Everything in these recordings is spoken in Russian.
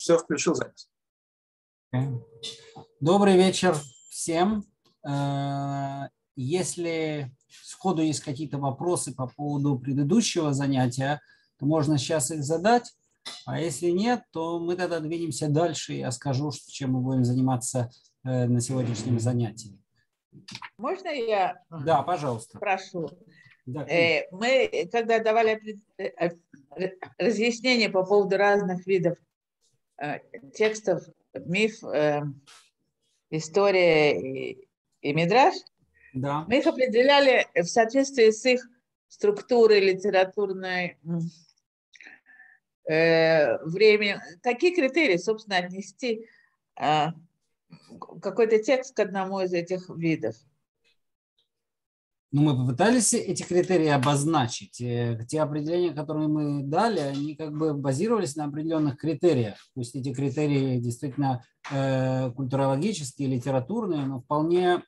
Все, включил запись. Добрый вечер всем. Э, если сходу есть какие-то вопросы по поводу предыдущего занятия, то можно сейчас их задать. А если нет, то мы тогда двинемся дальше. Я скажу, чем мы будем заниматься э, на сегодняшнем занятии. Можно я? Да, пожалуйста. Прошу. Да. Э, мы, когда давали разъяснение по поводу разных видов текстов миф, э, история и, и мидраж, да. мы их определяли в соответствии с их структурой литературной, э, время. Какие критерии, собственно, отнести э, какой-то текст к одному из этих видов? Ну, мы попытались эти критерии обозначить. Э, те определения, которые мы дали, они как бы базировались на определенных критериях. Пусть эти критерии действительно э, культурологические, литературные, но вполне,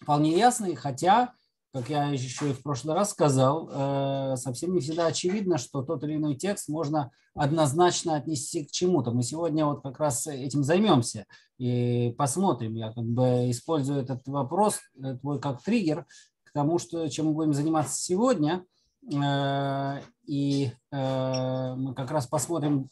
вполне ясные, хотя, как я еще и в прошлый раз сказал, э, совсем не всегда очевидно, что тот или иной текст можно однозначно отнести к чему-то. Мы сегодня вот как раз этим займемся и посмотрим. Я как бы использую этот вопрос э, твой как триггер – тому, что, чем мы будем заниматься сегодня. Э, и э, мы как раз посмотрим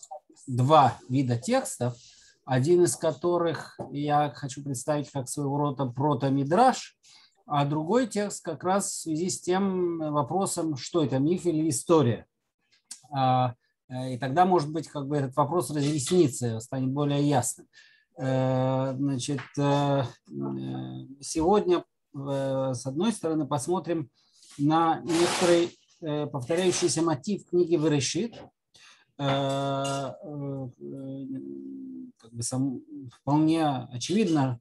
два вида текстов, один из которых я хочу представить как своего рода прото-мидраж, а другой текст как раз в связи с тем вопросом, что это, миф или история. А, э, и тогда, может быть, как бы этот вопрос разъяснится, станет более ясным. Значит, сегодня с одной стороны, посмотрим на некоторый э, повторяющийся мотив книги Верешит, э, э, как бы сам, вполне очевидно,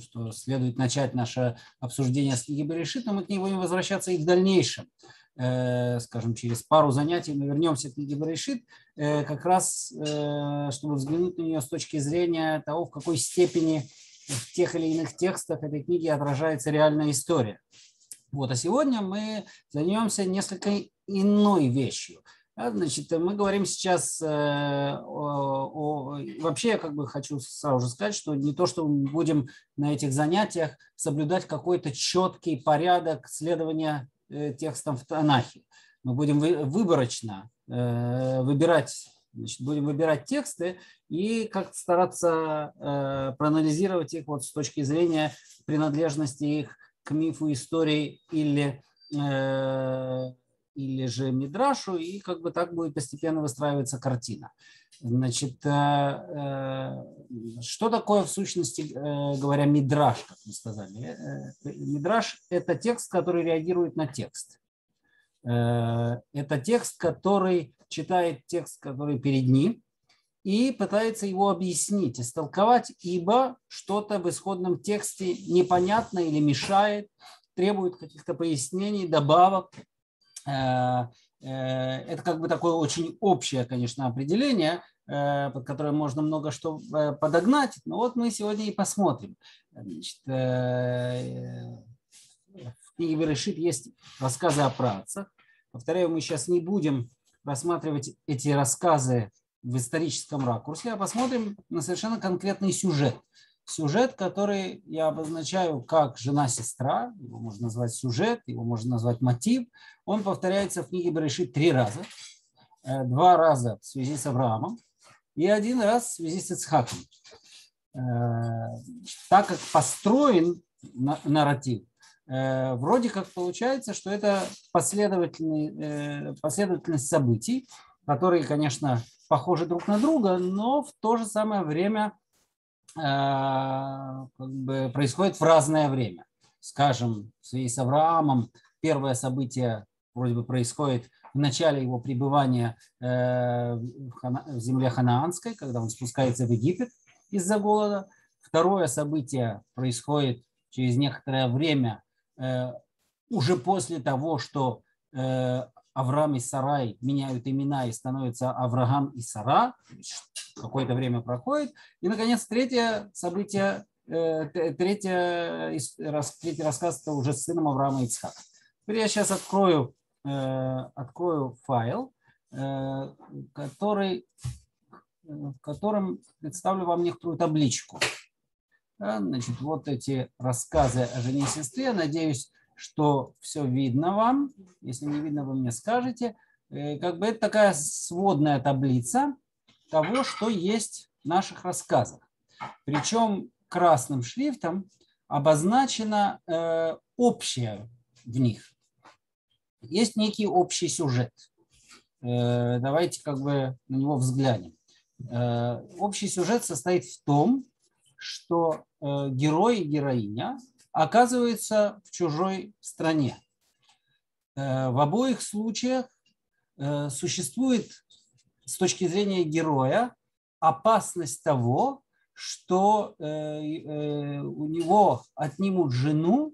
что следует начать наше обсуждение с книги Берешит, но мы к ней будем возвращаться и в дальнейшем. Скажем, через пару занятий мы вернемся к книге Берешит, как раз чтобы взглянуть на нее с точки зрения того, в какой степени в тех или иных текстах этой книги отражается реальная история. Вот, а сегодня мы займемся несколько иной вещью. Значит, мы говорим сейчас э, о, о, вообще я как бы хочу сразу же сказать, что не то, что мы будем на этих занятиях соблюдать какой-то четкий порядок следования э, текстам в Танахе. Мы будем выборочно э, выбирать Значит, будем выбирать тексты и как стараться э, проанализировать их вот с точки зрения принадлежности их к мифу истории или, э, или же мидрашу, и как бы так будет постепенно выстраиваться картина. Значит, э, э, что такое в сущности э, говоря мидраш, как мы сказали? Э, э, мидраш – это текст, который реагирует на текст. Э, это текст, который читает текст, который перед ним, и пытается его объяснить, истолковать, ибо что-то в исходном тексте непонятно или мешает, требует каких-то пояснений, добавок. Э, э, это как бы такое очень общее, конечно, определение, под которое можно много что подогнать. Но вот мы сегодня и посмотрим. Значит, в книге Берешит есть рассказы о працах. Повторяю, мы сейчас не будем рассматривать эти рассказы в историческом ракурсе, а посмотрим на совершенно конкретный сюжет. Сюжет, который я обозначаю как жена-сестра, его можно назвать сюжет, его можно назвать мотив. Он повторяется в книге Берешит три раза. Э, два раза в связи с Авраамом и один раз в связи с Ицхаком. Э, так как построен нарратив, вроде как получается, что это э, последовательность событий, которые, конечно, похожи друг на друга, но в то же самое время э, как бы происходит в разное время. Скажем, в связи с Авраамом первое событие вроде бы происходит в начале его пребывания в земле ханаанской, когда он спускается в Египет из-за голода. Второе событие происходит через некоторое время Э, уже после того, что э, Авраам и Сарай меняют имена и становятся Авраам и Сара, какое-то время проходит. И, наконец, третье событие, э, третье, третий рассказ это уже с сыном Авраама и Ицхака. Теперь я сейчас открою, открою файл, который в котором представлю вам некоторую табличку. Значит, вот эти рассказы о жене и сестре. Надеюсь, что все видно вам. Если не видно, вы мне скажете. Э, как бы это такая сводная таблица того, что есть в наших рассказах. Причем красным шрифтом обозначено э, общее в них. Есть некий общий сюжет. Э, давайте как бы на него взглянем. Общий сюжет состоит в том, что э, герой и героиня оказываются в чужой стране. Э, в обоих случаях э, существует с точки зрения героя опасность того, что у него отнимут жену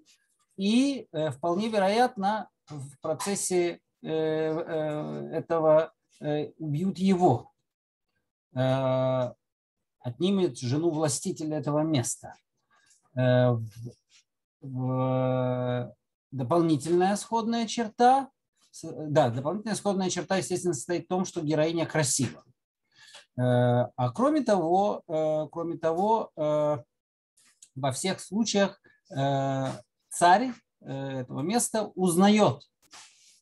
и вполне вероятно в процессе этого убьют его. Отнимет жену властителя этого места. Э, дополнительная сходная черта, да, дополнительная сходная черта, естественно, состоит в том, что героиня красива. Э, а кроме того, э, кроме того, во всех случаях царь этого места узнает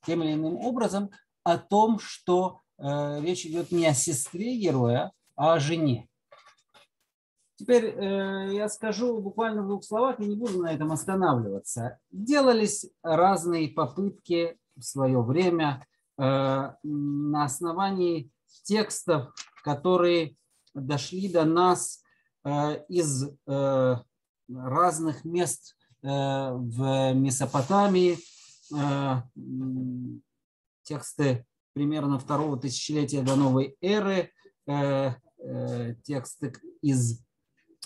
тем или иным образом о том, что речь идет не о сестре героя, а о жене. Теперь э, я скажу буквально в двух словах, и не буду на этом останавливаться. Делались разные попытки в свое время э, на основании текстов, которые дошли до нас э, из э, разных мест э, в Месопотамии, э, тексты примерно второго тысячелетия до новой эры, э, э, тексты из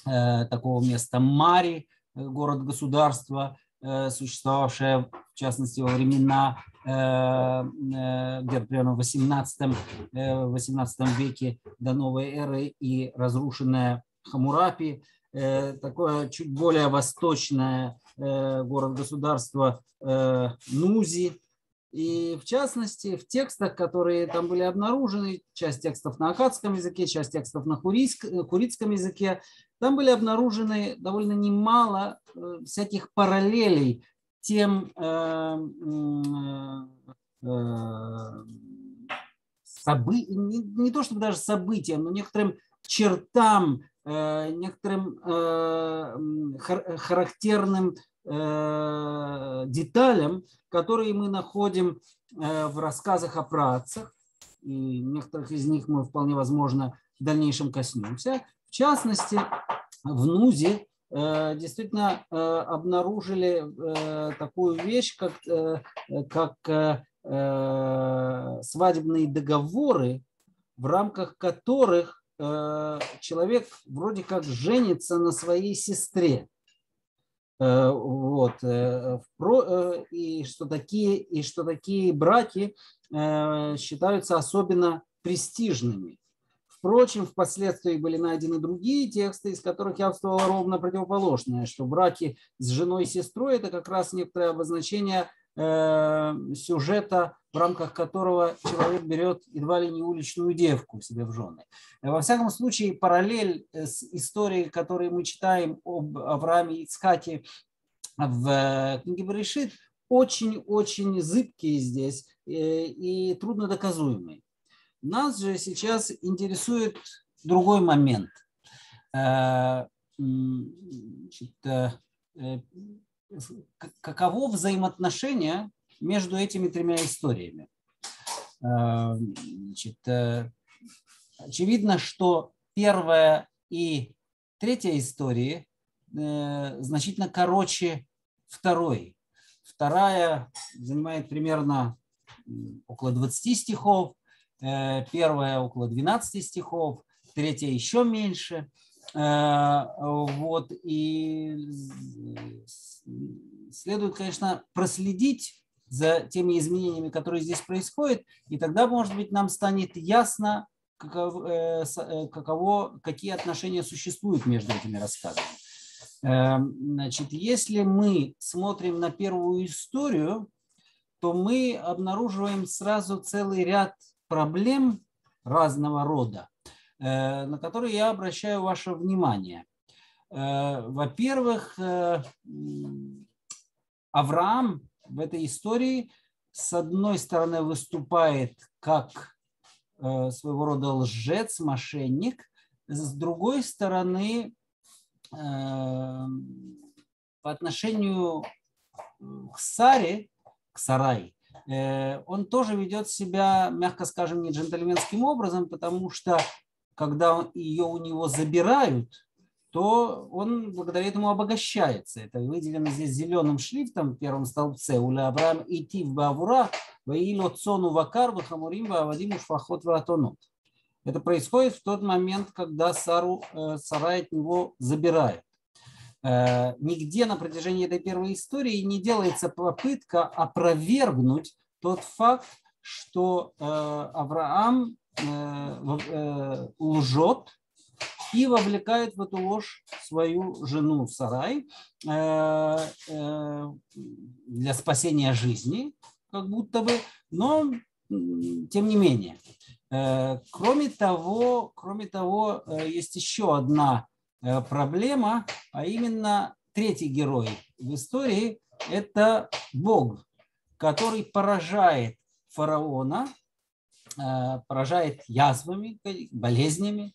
такого места. Мари, э, город-государство, э, существовавшее, в частности, во времена где-то примерно в 18, 18 веке до новой эры и разрушенное Хамурапи, такое чуть более восточное город-государство Нузи, и в частности, в текстах, которые там были обнаружены, часть текстов на акадском языке, часть текстов на курицком языке, там были обнаружены довольно немало э, всяких параллелей тем э, э, собы... не, не то чтобы даже событиям, но некоторым чертам, некоторым характерным деталям, которые мы находим в рассказах о працах, и некоторых из них мы вполне возможно в дальнейшем коснемся. В частности, в НУЗе э, действительно э, обнаружили э, такую вещь, как, как свадебные договоры, в рамках которых человек вроде как женится на своей сестре. Вот. И что такие, и что такие браки считаются особенно престижными. Впрочем, впоследствии были найдены другие тексты, из которых явствовало ровно противоположное, что браки с женой и сестрой – это как раз некоторое обозначение э, сюжета, в рамках которого человек берет едва ли не уличную девку себе в жены. Во всяком случае, параллель с историей, которую мы читаем об Аврааме и Ицхаке в э, книге Берешит, очень-очень зыбкие здесь э, и трудно доказуемые. Нас же сейчас интересует другой момент. Э, значит, э, э, каково взаимоотношение между этими тремя историями? Значит, очевидно, что первая и третья истории значительно короче второй. Вторая занимает примерно около 20 стихов, Э, первая около 12 стихов, третья еще меньше. Э, вот, и следует, конечно, проследить за теми изменениями, которые здесь происходят, и тогда, может быть, нам станет ясно, каково, э, каково, какие отношения существуют между этими рассказами. Значит, если мы смотрим на первую историю, то мы обнаруживаем сразу целый ряд проблем разного рода, на которые я обращаю ваше внимание. Во-первых, Авраам в этой истории с одной стороны выступает как своего рода лжец, мошенник, с другой стороны по отношению к Саре, к Сарай, э, он тоже ведет себя, мягко скажем, не джентльменским образом, потому что когда ее у него забирают, то он благодаря этому обогащается. Это выделено здесь зеленым шрифтом в первом столбце. Уля Авраам идти в Бавура, ваило цону вакар, вахамурим, вавадиму швахот ватонот. Это происходит в тот момент, когда Сару, э, Сарай от него забирают. Э, нигде на протяжении этой первой истории не делается попытка опровергнуть тот факт, что э, Авраам э, лжет и вовлекает в эту ложь свою жену Сарай для спасения жизни, как будто бы, но тем не менее. Кроме того, кроме того, есть еще одна проблема, а именно третий герой в истории – это Бог, который поражает фараона, э, поражает язвами, болезнями,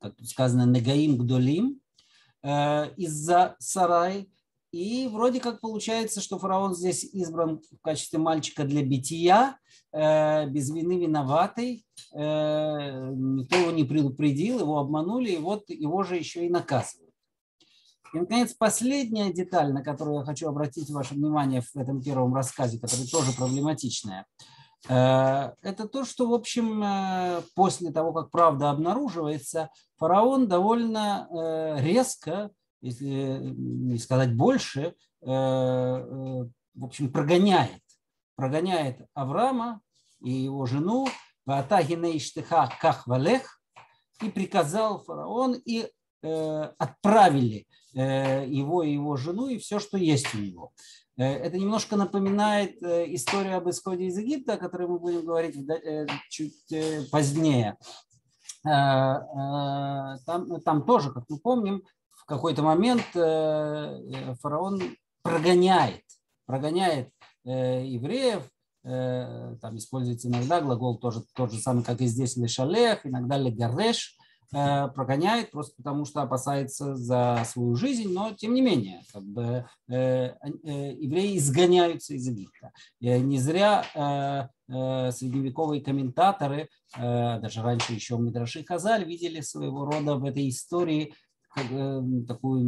как сказано, Негаим Гдолим, э, из-за сарай. И вроде как получается, что фараон здесь избран в качестве мальчика для бития, без вины виноватый, Э, никто его не предупредил, его обманули, и вот его же еще и наказывают. И, наконец, последняя деталь, на которую я хочу обратить ваше внимание в этом первом рассказе, который тоже проблематичная, э, это то, что, в общем, э, после того, как правда обнаруживается, фараон довольно резко, если не сказать больше, в общем, прогоняет, прогоняет Авраама и его жену Кахвалех, и приказал фараон, и э, отправили э, его и его жену, и все, что есть у него. Э, это немножко напоминает э, историю об исходе из Египта, о которой мы будем говорить э, чуть позднее. Там, там тоже, как мы помним, в какой-то момент фараон прогоняет, прогоняет евреев, Э, там используется иногда глагол тоже тот же самый, как и здесь лешалех, иногда легареш, э, прогоняет просто потому, что опасается за свою жизнь, но тем не менее, как бы, э, евреи изгоняются из Египта. И не зря средневековые комментаторы, даже раньше еще Мидраши Хазаль, видели своего рода в этой истории такую,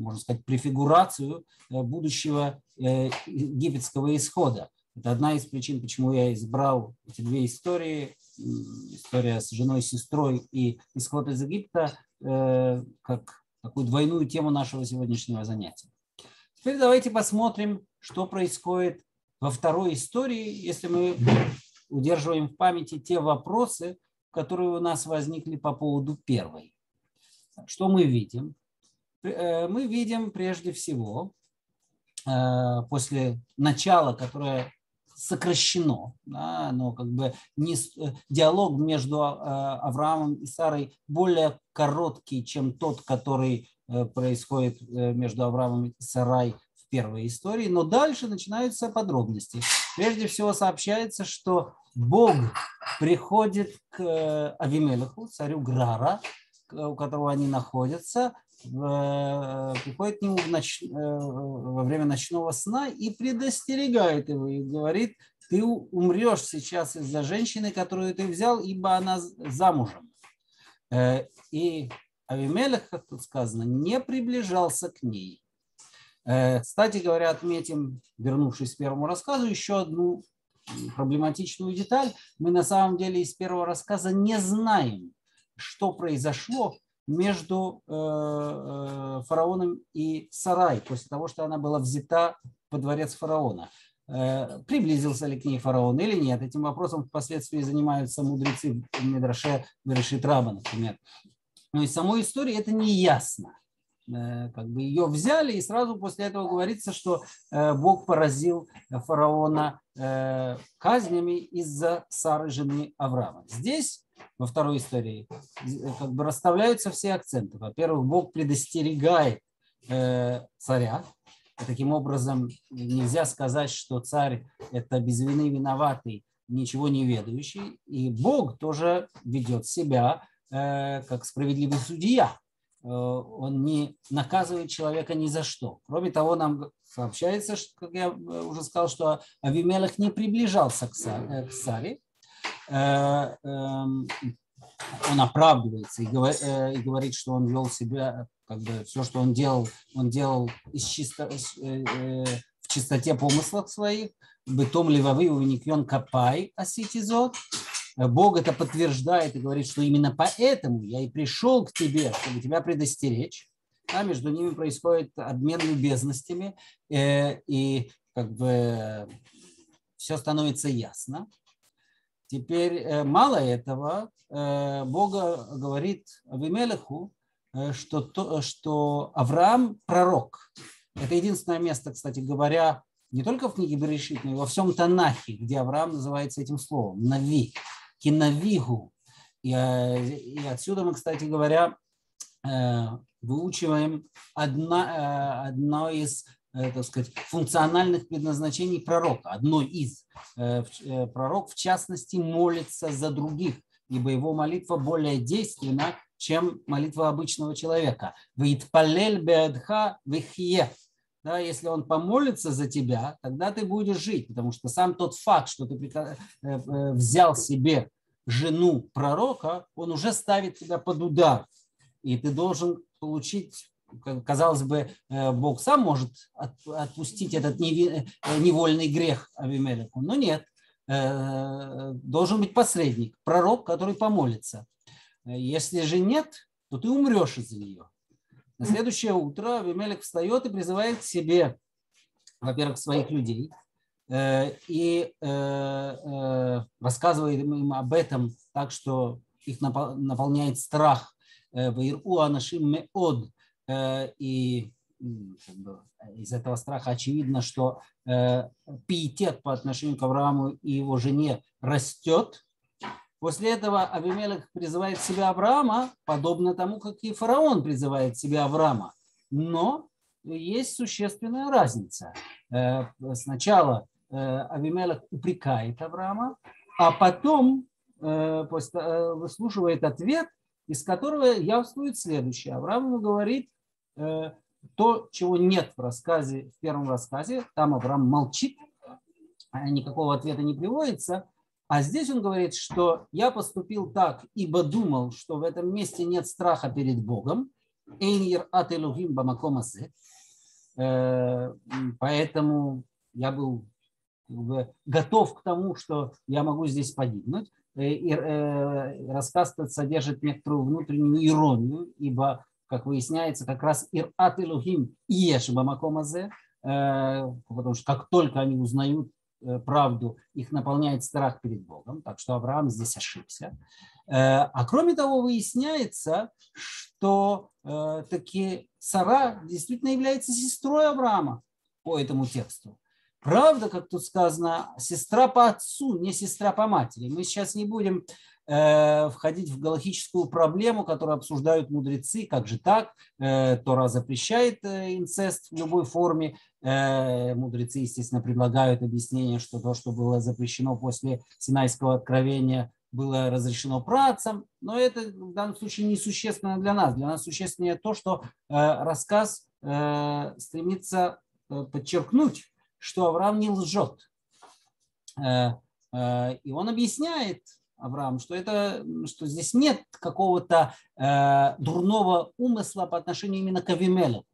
можно сказать, префигурацию будущего египетского исхода. Это одна из причин, почему я избрал эти две истории. История с женой, сестрой и исход из Египта э, как такую двойную тему нашего сегодняшнего занятия. Теперь давайте посмотрим, что происходит во второй истории, если мы удерживаем в памяти те вопросы, которые у нас возникли по поводу первой. Что мы видим? Э, мы видим прежде всего, э, после начала, которое сокращено, да, но как бы не, э, диалог между Авраамом и Сарой более короткий, чем тот, который происходит между Авраамом и Сарой в первой истории, но дальше начинаются подробности. Прежде всего сообщается, что Бог приходит к Авимелеху, царю Грара, у которого они находятся, приходит к нему ноч... Э, во время ночного сна и предостерегает его и говорит, ты умрешь сейчас из-за женщины, которую ты взял, ибо она замужем. Э, и Авимелех, как тут сказано, не приближался к ней. Э, кстати говоря, отметим, вернувшись к первому рассказу, еще одну проблематичную деталь. Мы на самом деле из первого рассказа не знаем, что произошло между э, э, фараоном и Сарай, после того, что она была взята во дворец фараона. Э, приблизился ли к ней фараон или нет? Этим вопросом впоследствии занимаются мудрецы в Медраше Берешит Раба, например. Но из самой истории это не ясно. Как бы ее взяли, и сразу после этого говорится, что Бог поразил фараона казнями из-за Сары, жены Авраама. Здесь, во второй истории, как бы расставляются все акценты. Во-первых, Бог предостерегает царя, и таким образом нельзя сказать, что царь это без вины виноватый, ничего не ведающий, и Бог тоже ведет себя как справедливый судья. Э, он не наказывает человека ни за что. Кроме того, нам сообщается, что, как я э, уже сказал, что Авимелах не приближался к э, Саре. Эм, он оправдывается и говорит, что он вел себя, как бы все, что он делал, он делал из чисто, в чистоте помыслов своих. Бытом левовый уникьон капай аситизот. Э, Бог это подтверждает и говорит, что именно поэтому я и пришел к тебе, чтобы тебя предостеречь. А между ними происходит обмен любезностями, э, и как бы все становится ясно. Теперь э, мало этого, Бога говорит Авимелеху, что, то, что Авраам пророк. Это единственное место, кстати говоря, не только в книге Берешит, но и во всем Танахе, где Авраам называется этим словом, Нави кинавигу. И, э, и отсюда мы, кстати говоря, э, выучиваем одна, э, одно из так сказать, функциональных предназначений пророка. Одно из. Пророк, в частности, молится за других, ибо его молитва более действенна, чем молитва обычного человека. Да, если он помолится за тебя, тогда ты будешь жить, потому что сам тот факт, что ты э, э, взял себе жену пророка, он уже ставит тебя под удар. И ты должен получить, казалось бы, э, Бог сам может отпустить этот невольный грех Авимелику, но нет, должен быть посредник, пророк, который помолится. Если же нет, то ты умрешь из-за нее. На следующее утро Авимелек встает и призывает к себе, во-первых, своих людей, э, и э, э, рассказывает им об этом так, что их наполняет страх. Ваиру анашим меод. И из этого страха очевидно, что пиетет по отношению к Аврааму и его жене растет, После этого Авимелек призывает себя Авраама, подобно тому, как и фараон призывает себя Авраама. Но есть существенная разница. Э, сначала э, Авимелек упрекает Авраама, а потом э, выслушивает ответ, из которого явствует следующее. Авраам ему говорит то, чего нет в рассказе, в первом рассказе. Там Авраам молчит, а никакого ответа не приводится. А здесь он говорит, что я поступил так, ибо думал, что в этом месте нет страха перед Богом. Э, поэтому я был готов к тому, что я могу здесь погибнуть. Э, и э, рассказ этот содержит некоторую внутреннюю иронию, ибо, как выясняется, как раз Ират Илухим Еш Бамакомазе, потому что как только они узнают Э, правду, их наполняет страх перед Богом, так что Авраам здесь ошибся. Э, а кроме того, выясняется, что э, таки Сара действительно является сестрой Авраама по этому тексту. Правда, как тут сказано, сестра по отцу, не сестра по матери. Мы сейчас не будем Э, входить в галактическую проблему, которую обсуждают мудрецы, как же так, э, Тора запрещает э, инцест в любой форме, мудрецы, естественно, предлагают объяснение, что то, что было запрещено после Синайского откровения, было разрешено працам, но это в данном случае не существенно для нас. Для нас существеннее то, что рассказ стремится подчеркнуть, что Авраам не лжет. И он объясняет, Авраам, что, это, что здесь нет какого-то э, дурного умысла по отношению именно к Авимелеку.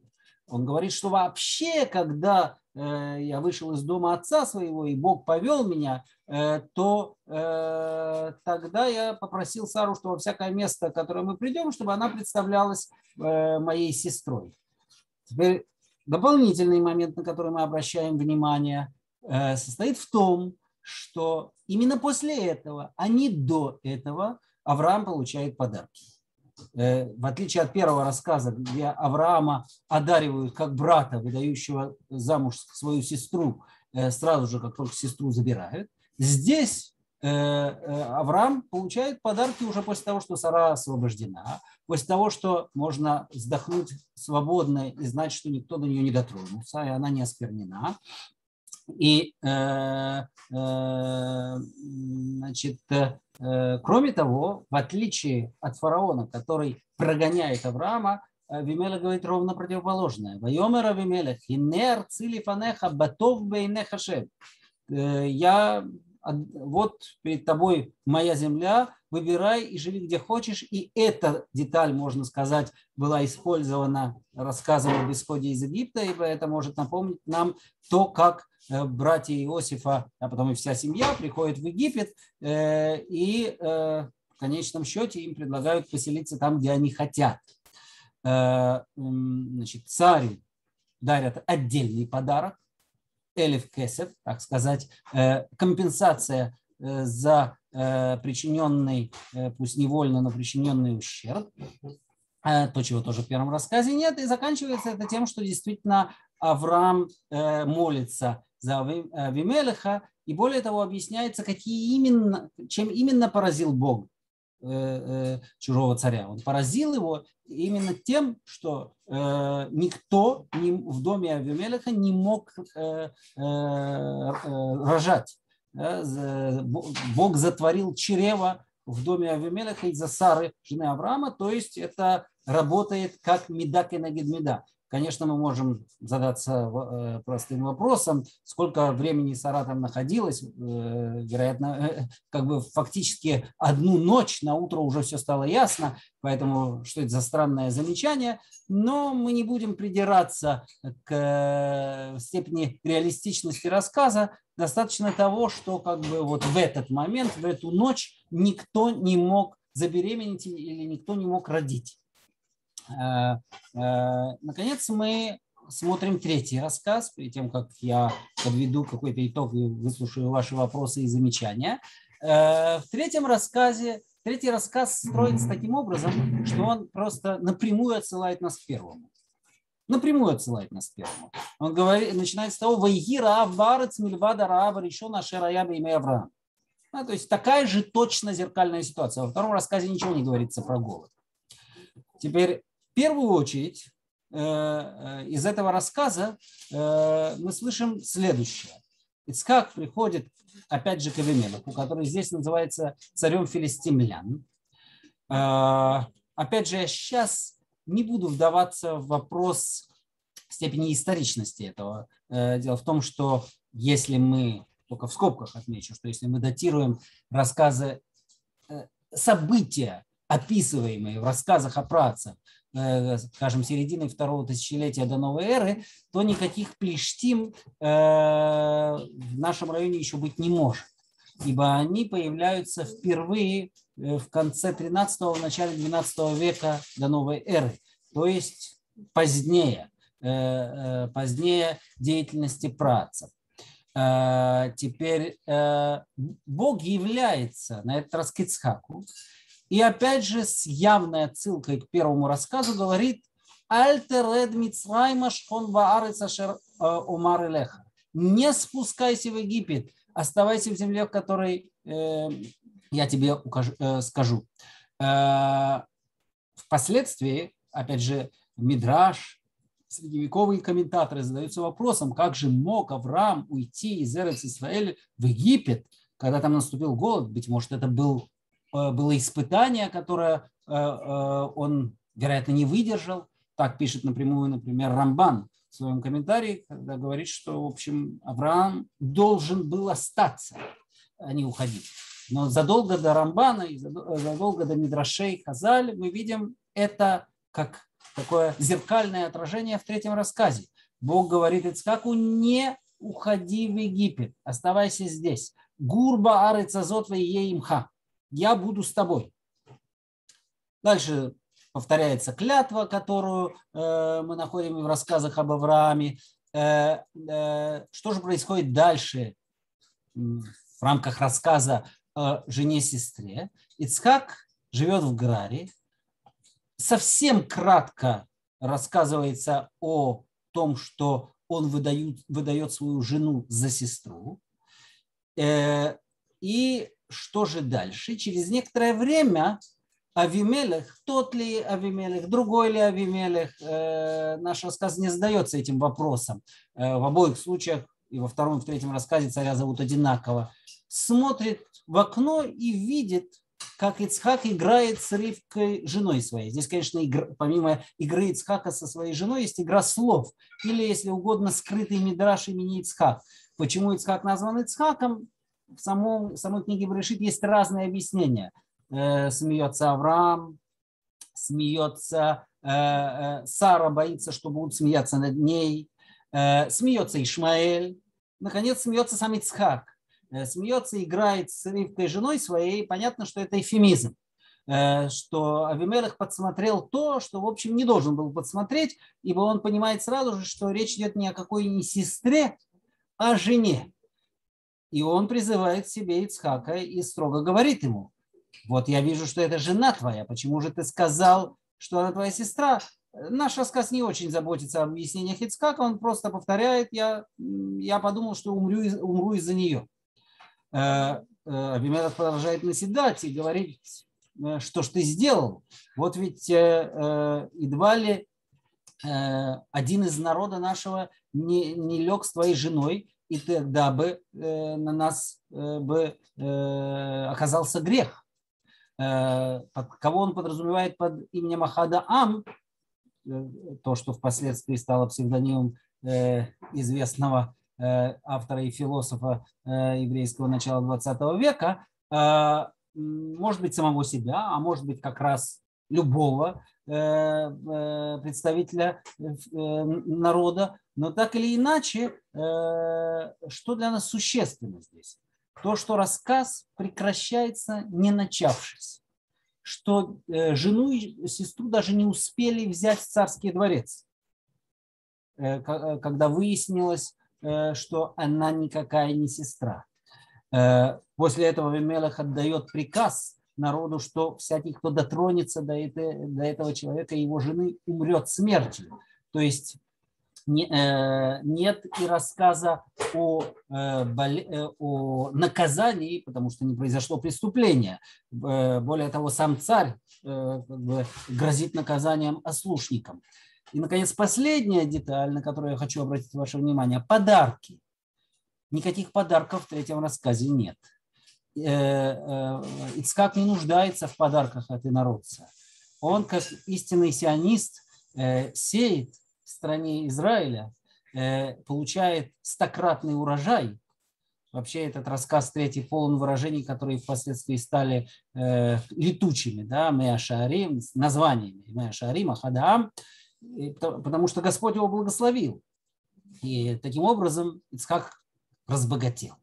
Он говорит, что вообще, когда э, я вышел из дома отца своего, и Бог повел меня, э, то э, тогда я попросил Сару, что во всякое место, в которое мы придем, чтобы она представлялась э, моей сестрой. Теперь дополнительный момент, на который мы обращаем внимание, э, состоит в том, что именно после этого, а не до этого, Авраам получает подарки. Э, в отличие от первого рассказа, где Авраама одаривают как брата, выдающего замуж свою сестру, э, сразу же, как только сестру забирают, здесь Авраам получает подарки уже после того, что Сара освобождена, после того, что можно вздохнуть свободно и знать, что никто до нее не дотронулся, и она не осквернена. И, э, э, значит, э, кроме того, в отличие от фараона, который прогоняет Авраама, Авимелех говорит ровно противоположное. Вайомер Авимелех, хинер цили фанеха батов бейнеха Я вот перед тобой моя земля, выбирай и живи где хочешь. И эта деталь, можно сказать, была использована рассказом об исходе из Египта, ибо это может напомнить нам то, как э, братья Иосифа, а потом и вся семья приходят в Египет, э, и э, в конечном счете им предлагают поселиться там, где они хотят. Значит, царю дарят отдельный подарок, элев кесев, так сказать, э, компенсация э, за э, причиненный, пусть невольно, но причиненный ущерб, то, чего тоже в первом рассказе нет, и заканчивается это тем, что действительно Авраам молится за Вимелеха, и более того объясняется, какие именно, чем именно поразил Бог чужого царя. Он поразил его именно тем, что э, никто в доме Авимелеха не мог э, э, э рожать. Бог затворил чрево в доме Авимелеха из-за Сары, жены Авраама, то есть это работает как медак и нагид меда. Конечно, мы можем задаться э, простым вопросом, сколько времени Сара там находилась, э, вероятно, э, как бы фактически одну ночь, на утро уже все стало ясно, поэтому что это за странное замечание, но мы не будем придираться к степени реалистичности рассказа, достаточно того, что как бы вот в этот момент, в эту ночь никто не мог забеременеть или никто не мог родить. Э, э, наконец, мы смотрим третий рассказ, перед тем, как я подведу какой-то итог и выслушаю ваши вопросы и замечания. Э, в третьем рассказе, третий рассказ строится таким образом, что он просто напрямую отсылает нас к первому. Напрямую отсылает нас к первому. Он говорит, начинает с того, «Вайгира авбарец мильвада рааба решена шераяба имя Авраам». Да, то есть такая же точно зеркальная ситуация. Во втором рассказе ничего не говорится про голод. Теперь первую очередь э, э, из этого рассказа э, мы слышим следующее. Ицхак приходит опять же к Авимелеху, который здесь называется царем филистимлян. Опять же, я сейчас не буду вдаваться в вопрос степени историчности этого. Дело в том, что если мы, только в скобках отмечу, что если мы датируем рассказы, события, описываемые в рассказах о працах скажем, середины второго тысячелетия до новой эры, то никаких плештим э, в нашем районе еще быть не может, ибо они появляются впервые э, в конце 13-го, в начале 12 века до новой эры, то есть позднее, позднее деятельности працев. Теперь Бог является на этот раз к и опять же с явной отсылкой к первому рассказу говорит «Альтеред Мицрайма шхон ваарец ашер э, умар элеха». Не спускайся в Египет, оставайся в земле, в которой э, я тебе укажу, э, скажу. Э, впоследствии, опять же, Мидраш, средневековые комментаторы задаются вопросом, как же мог Авраам уйти из Эрец Исраэля в Египет, когда там наступил голод. Быть может, это был Э, было испытание, которое э, э, он, вероятно, не выдержал. Так пишет напрямую, например, Рамбан в своем комментарии, когда говорит, что, в общем, Авраам должен был остаться, а не уходить. Но задолго до Рамбана и задолго до Мидрашей Хазаль мы видим это как такое зеркальное отражение в третьем рассказе. Бог говорит Ицкаку, не уходи в Египет, оставайся здесь. Гурба арыцазот имха я буду с тобой. Дальше повторяется клятва, которую э, мы находим в рассказах об Аврааме. Э, э, что же происходит дальше в рамках рассказа о жене-сестре? Ицхак живет в Граре, совсем кратко рассказывается о том, что он выдает, выдает свою жену за сестру. Э, и что же дальше? Через некоторое время Авимелех, тот ли Авимелех, другой ли Авимелех, э, наш рассказ не задается этим вопросом. Э, в обоих случаях, и во втором, и в третьем рассказе царя зовут одинаково, смотрит в окно и видит, как Ицхак играет с Ривкой женой своей. Здесь, конечно, игр, помимо игры Ицхака со своей женой, есть игра слов. Или, если угодно, скрытый мидраш имени Ицхак. Почему Ицхак назван Ицхаком? В самом, в самой книге Брешит есть разные объяснения. Э, смеется Авраам, смеется э, э, Сара, боится, что будут смеяться над ней. Э, смеется Ишмаэль. Наконец, смеется сам Ицхак Э, смеется, играет с Ривкой женой своей, понятно, что это эфемизм э, что Авимелех подсмотрел то, что, в общем, не должен был подсмотреть, ибо он понимает сразу же, что речь идет ни о какой не сестре, а о жене. И он призывает к себе Ицхака и строго говорит ему, вот я вижу, что это жена твоя, почему же ты сказал, что она твоя сестра? Наш рассказ не очень заботится о объяснениях Ицхака, он просто повторяет, я, я подумал, что умру, умру из-за нее. Э, э, Абимелах продолжает наседать и говорить, э, что ж ты сделал? Вот ведь едва ли один из народа нашего не, не лег с твоей женой, и тогда бы на нас бы оказался грех. Кого он подразумевает под именем Ахада Ам, то, что впоследствии стало псевдонимом известного Э, автора и философа э, еврейского начала 20 века, э, может быть, самого себя, а может быть, как раз любого представителя народа, но так или иначе, что для нас существенно здесь? То, что рассказ прекращается, не начавшись, что жену и сестру даже не успели взять в царский дворец, когда выяснилось, Э, что она никакая не сестра. Э, после этого Вимелах отдает приказ народу, что всякий, кто дотронется до, этой, до этого человека его жены, умрет смертью. То есть не, э, нет и рассказа о, о наказании, потому что не произошло преступление. Более того, сам царь бы, грозит наказанием ослушникам. И, наконец, последняя деталь, на которую я хочу обратить ваше внимание – подарки. Никаких подарков в третьем рассказе нет. Э, э, Ицкак не нуждается в подарках от инородца. Он, как истинный сионист, э, сеет в стране Израиля, получает стократный урожай. Вообще этот рассказ третий полон выражений, которые впоследствии стали летучими. Да? Меашарим, названиями. Меашарим, Ахадаам – потому что Господь его благословил. И таким образом Ицхак разбогател.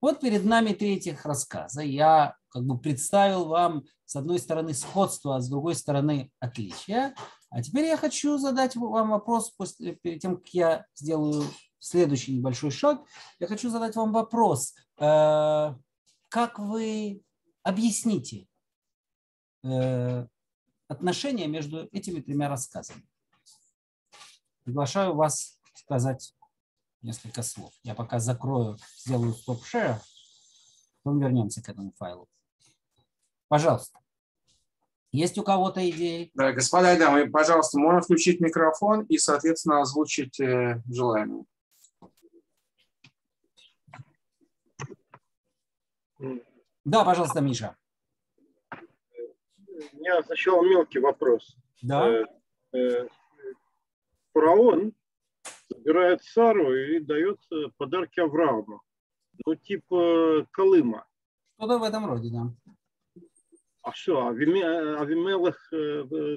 Вот перед нами три этих рассказа. Я как бы представил вам с одной стороны сходство, а с другой стороны отличия. А теперь я хочу задать вам вопрос, после, перед тем, как я сделаю следующий небольшой шаг, я хочу задать вам вопрос. Э, как вы объясните э, отношения между этими тремя рассказами. Приглашаю вас сказать несколько слов. Я пока закрою, сделаю стоп-шер, потом вернемся к этому файлу. Пожалуйста. Есть у кого-то идеи? Да, господа и дамы, пожалуйста, можно включить микрофон и, соответственно, озвучить э, желаемое. Да, пожалуйста, Миша меня сначала мелкий вопрос. Да. Э, э, фараон собирает Сару и дает э, подарки Аврааму. Ну, типа Колыма. Что-то в этом роде, да. А что, Авимелах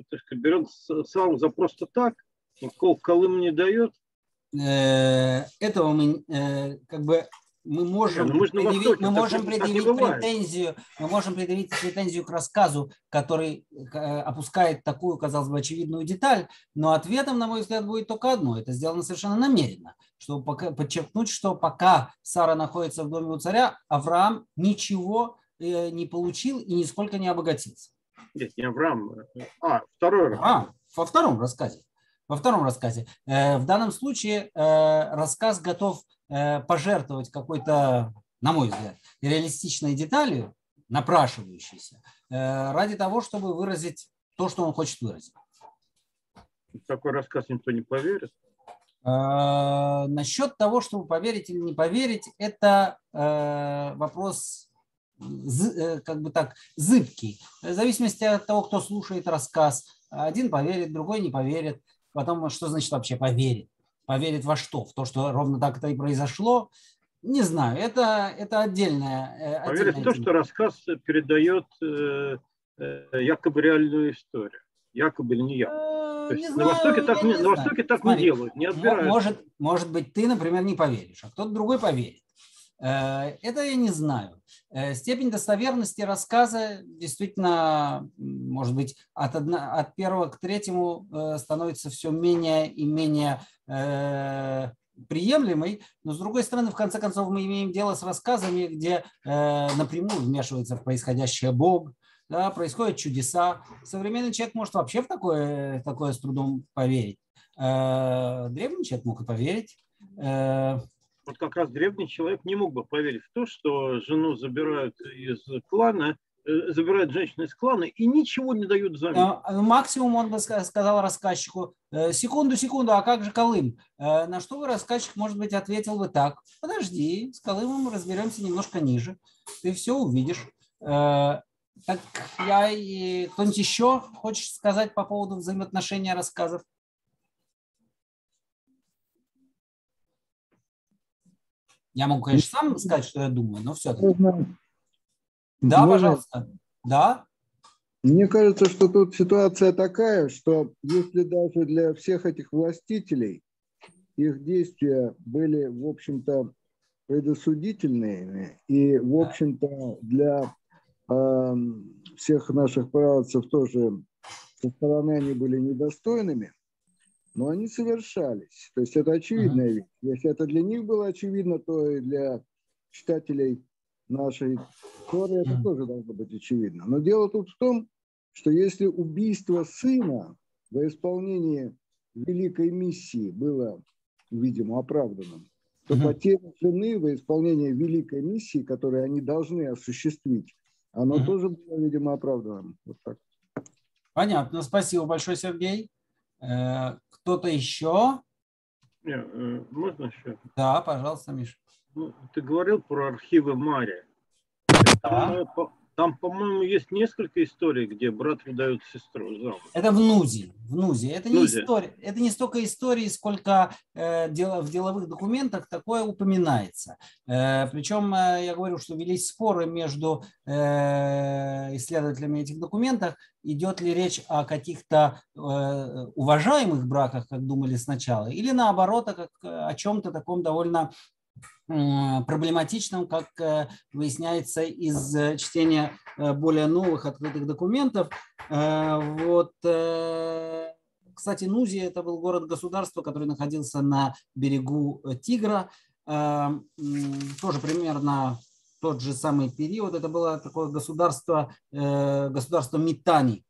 так сказать, берет Сару за просто так? Никакого Колыма не дает? Этого мы как бы мы можем ну, мы предъявить, мы можем предъявить претензию, мы можем предъявить претензию к рассказу, который э, опускает такую, казалось бы, очевидную деталь, но ответом, на мой взгляд, будет только одно. Это сделано совершенно намеренно, чтобы подчеркнуть, что пока Сара находится в доме у царя, Авраам ничего э, не получил и нисколько не обогатился. Нет, не Авраам. А, второй раз. А, во втором рассказе. Во втором рассказе. Э, в данном случае э, рассказ готов э, пожертвовать какой-то, на мой взгляд, реалистичной деталью, напрашивающейся, ради того, чтобы выразить то, что он хочет выразить. Такой рассказ никто не поверит. Насчет того, чтобы поверить или не поверить, это вопрос как бы так, зыбкий. В зависимости от того, кто слушает рассказ. Один поверит, другой не поверит. Потом, что значит вообще поверит? Поверит во что? В то, что ровно так это и произошло? Не знаю, это, это отдельная... Э, поверит в то, что рассказ передает э, э, якобы реальную историю. Якобы или не якобы. То есть не на Востоке так, не, на Востоке так Смотри, не делают, не отбирают. Может, может быть, ты, например, не поверишь, а кто-то другой поверит. Э, это я не знаю. Э, степень достоверности рассказа действительно, может быть, от, одно, от первого к третьему э, становится все менее и менее приемлемой, но с другой стороны, в конце концов, мы имеем дело с рассказами, где напрямую вмешивается в происходящее Бог, да, происходят чудеса. Современный человек может вообще в такое, такое с трудом поверить. Древний человек мог и поверить вот как раз древний человек не мог бы поверить в то, что жену забирают из клана, э, забирают женщину из клана и ничего не дают взамен. А, ну, максимум он бы сказал рассказчику, «Э, секунду, секунду, а как же Колым? Э, на что бы рассказчик, может быть, ответил бы так, подожди, с Колымом разберемся немножко ниже, ты все увидишь. Так я и кто-нибудь еще хочет сказать по поводу взаимоотношения рассказов? Я могу, конечно, сам сказать, что я думаю, но все-таки. Да, Можно... пожалуйста. Да. Мне кажется, что тут ситуация такая, что если даже для всех этих властителей их действия были, в общем-то, предосудительными, и, в общем-то, для э, всех наших правцев тоже со стороны они были недостойными, но они совершались. То есть это очевидная uh-huh. вещь. Если это для них было очевидно, то и для читателей нашей Торы это uh-huh. тоже должно быть очевидно. Но дело тут в том, что если убийство сына во исполнении великой миссии было, видимо, оправданным, то uh-huh. потеря жены во исполнении великой миссии, которую они должны осуществить, оно uh-huh. тоже было, видимо, оправданным. Вот так. Понятно. Спасибо большое, Сергей. Э, кто-то еще? Не, э, можно еще? Да, пожалуйста, Миша. Ну, ты говорил про архивы Мари. Да. Там, там, по-моему, есть несколько историй, где брат выдает сестру замуж. Это в Нузе. В Нузе. Это, не история, это не столько истории, сколько э, дело, в деловых документах такое упоминается. Э, причем э, я говорю, что велись споры между э, исследователями этих документов, идет ли речь о каких-то э, уважаемых браках, как думали сначала, или наоборот, о, как, о чем-то таком довольно проблематичным, как э, выясняется из э, чтения э, более новых открытых документов. Вот, кстати, Нузи – это был город-государство, который находился на берегу Тигра, тоже примерно тот же самый период. Это было такое государство, государство Митани,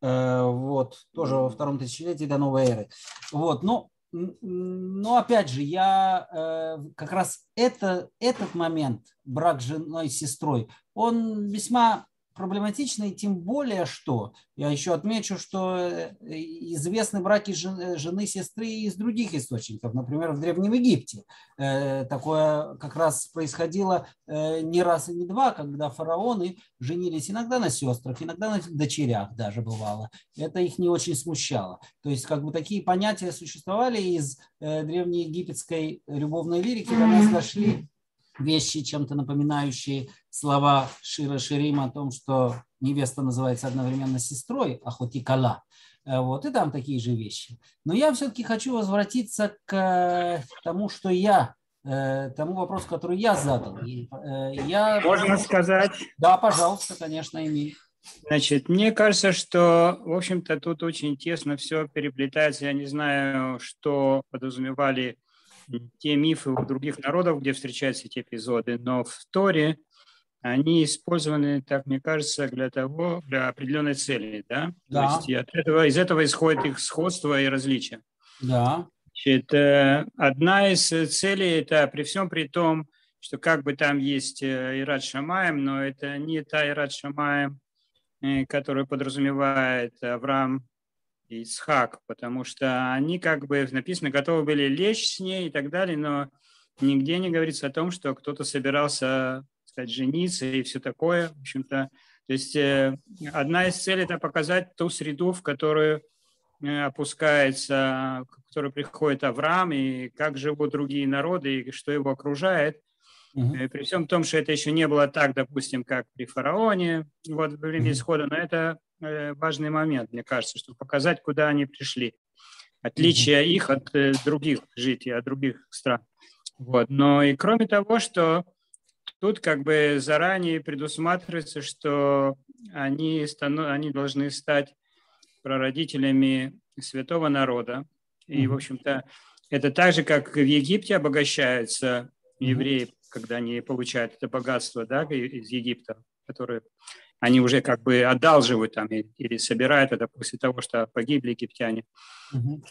вот, тоже во втором тысячелетии до новой эры. Вот, но но опять же, я э, как раз это, этот момент, брак с женой, с сестрой, он весьма проблематичный, тем более, что я еще отмечу, что э, известны браки жены, жены сестры из других источников. Например, в Древнем Египте э, такое как раз происходило э, не раз и не два, когда фараоны женились иногда на сестрах, иногда на дочерях даже бывало. Это их не очень смущало. То есть как бы такие понятия существовали из древнеегипетской любовной лирики, до нас дошли вещи, чем-то напоминающие слова Шира Ширима о том, что невеста называется одновременно сестрой, а хоть и кала. Э, вот, и там такие же вещи. Но я все-таки хочу возвратиться к тому, что я, э, тому вопросу, который я задал. Э, я... Можно сказать? Да, пожалуйста, конечно, Эмиль. Значит, мне кажется, что, в общем-то, тут очень тесно все переплетается. Я не знаю, что подразумевали те мифы у других народов, где встречаются эти эпизоды, но в Торе они использованы, так мне кажется, для того, для определенной цели, да? Да. То есть от этого, из этого исходит их сходство и различия. Да. Значит, э, одна из целей это при всем при том, что как бы там есть э, Ират Шамаем, но это не та Ират Шамаем, э, которую подразумевает Авраам и Исхак, потому что они как бы написано готовы были лечь с ней и так далее, но нигде не говорится о том, что кто-то собирался сказать, жениться и все такое. В общем-то, то есть э, одна из целей – это показать ту среду, в которую э, опускается, в которую приходит Авраам, и как живут другие народы, и что его окружает. Uh-huh. При всем том, что это еще не было так, допустим, как при фараоне вот, во время исхода, но это важный момент, мне кажется, чтобы показать, куда они пришли. Отличие их от других жителей, от других стран. Вот. Но и кроме того, что Тут как бы заранее предусматривается, что они, стану, они должны стать прародителями святого народа. И, в общем-то, это так же, как в Египте обогащаются евреи, когда они получают это богатство да, из Египта, которое они уже как бы одалживают там или собирают это после того, что погибли египтяне. Uh-huh.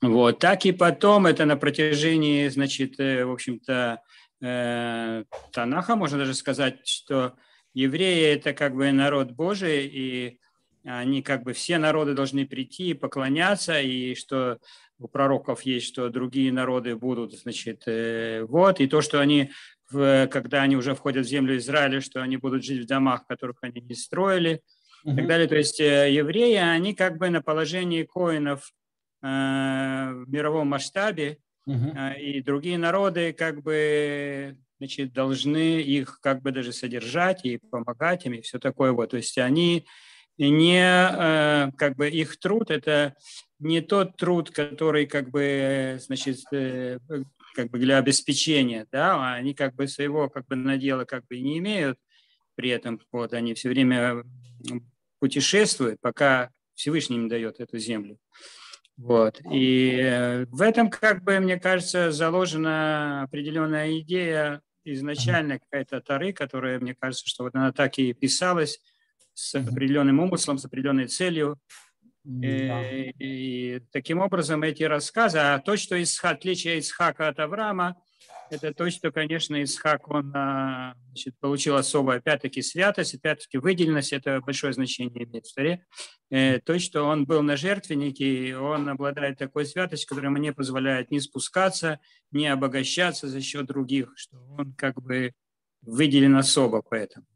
Вот, так и потом это на протяжении, значит, э, в общем-то, э, Танаха, можно даже сказать, что евреи – это как бы народ Божий, и они как бы все народы должны прийти и поклоняться, и что у пророков есть, что другие народы будут, значит, э, вот, и то, что они, когда они уже входят в землю Израиля, что они будут жить в домах, которых они не строили, и так далее. То есть э, евреи, они как бы на положении коинов э, в мировом масштабе, Uh-huh. И другие народы как бы значит, должны их как бы даже содержать и помогать им и все такое вот. То есть они не э, как бы их труд это не тот труд, который как бы значит как бы для обеспечения, да, а они как бы своего как бы надела как бы не имеют, при этом вот они все время путешествуют, пока Всевышний им дает эту землю. Вот. И э, в этом, как бы, мне кажется, заложена определенная идея изначально какая-то Тары, которая, мне кажется, что вот она так и писалась с определенным умыслом, с определенной целью. Да. И, и таким образом эти рассказы, а то, что из отличие Исхака от Авраама, это то, что, конечно, Исхак, он а, значит, получил особую, опять-таки, святость, опять-таки, выделенность, это большое значение имеет в Таре. Э, то, что он был на жертвеннике, он обладает такой святостью, которая ему не позволяет не спускаться, не обогащаться за счет других, что он как бы выделен особо поэтому.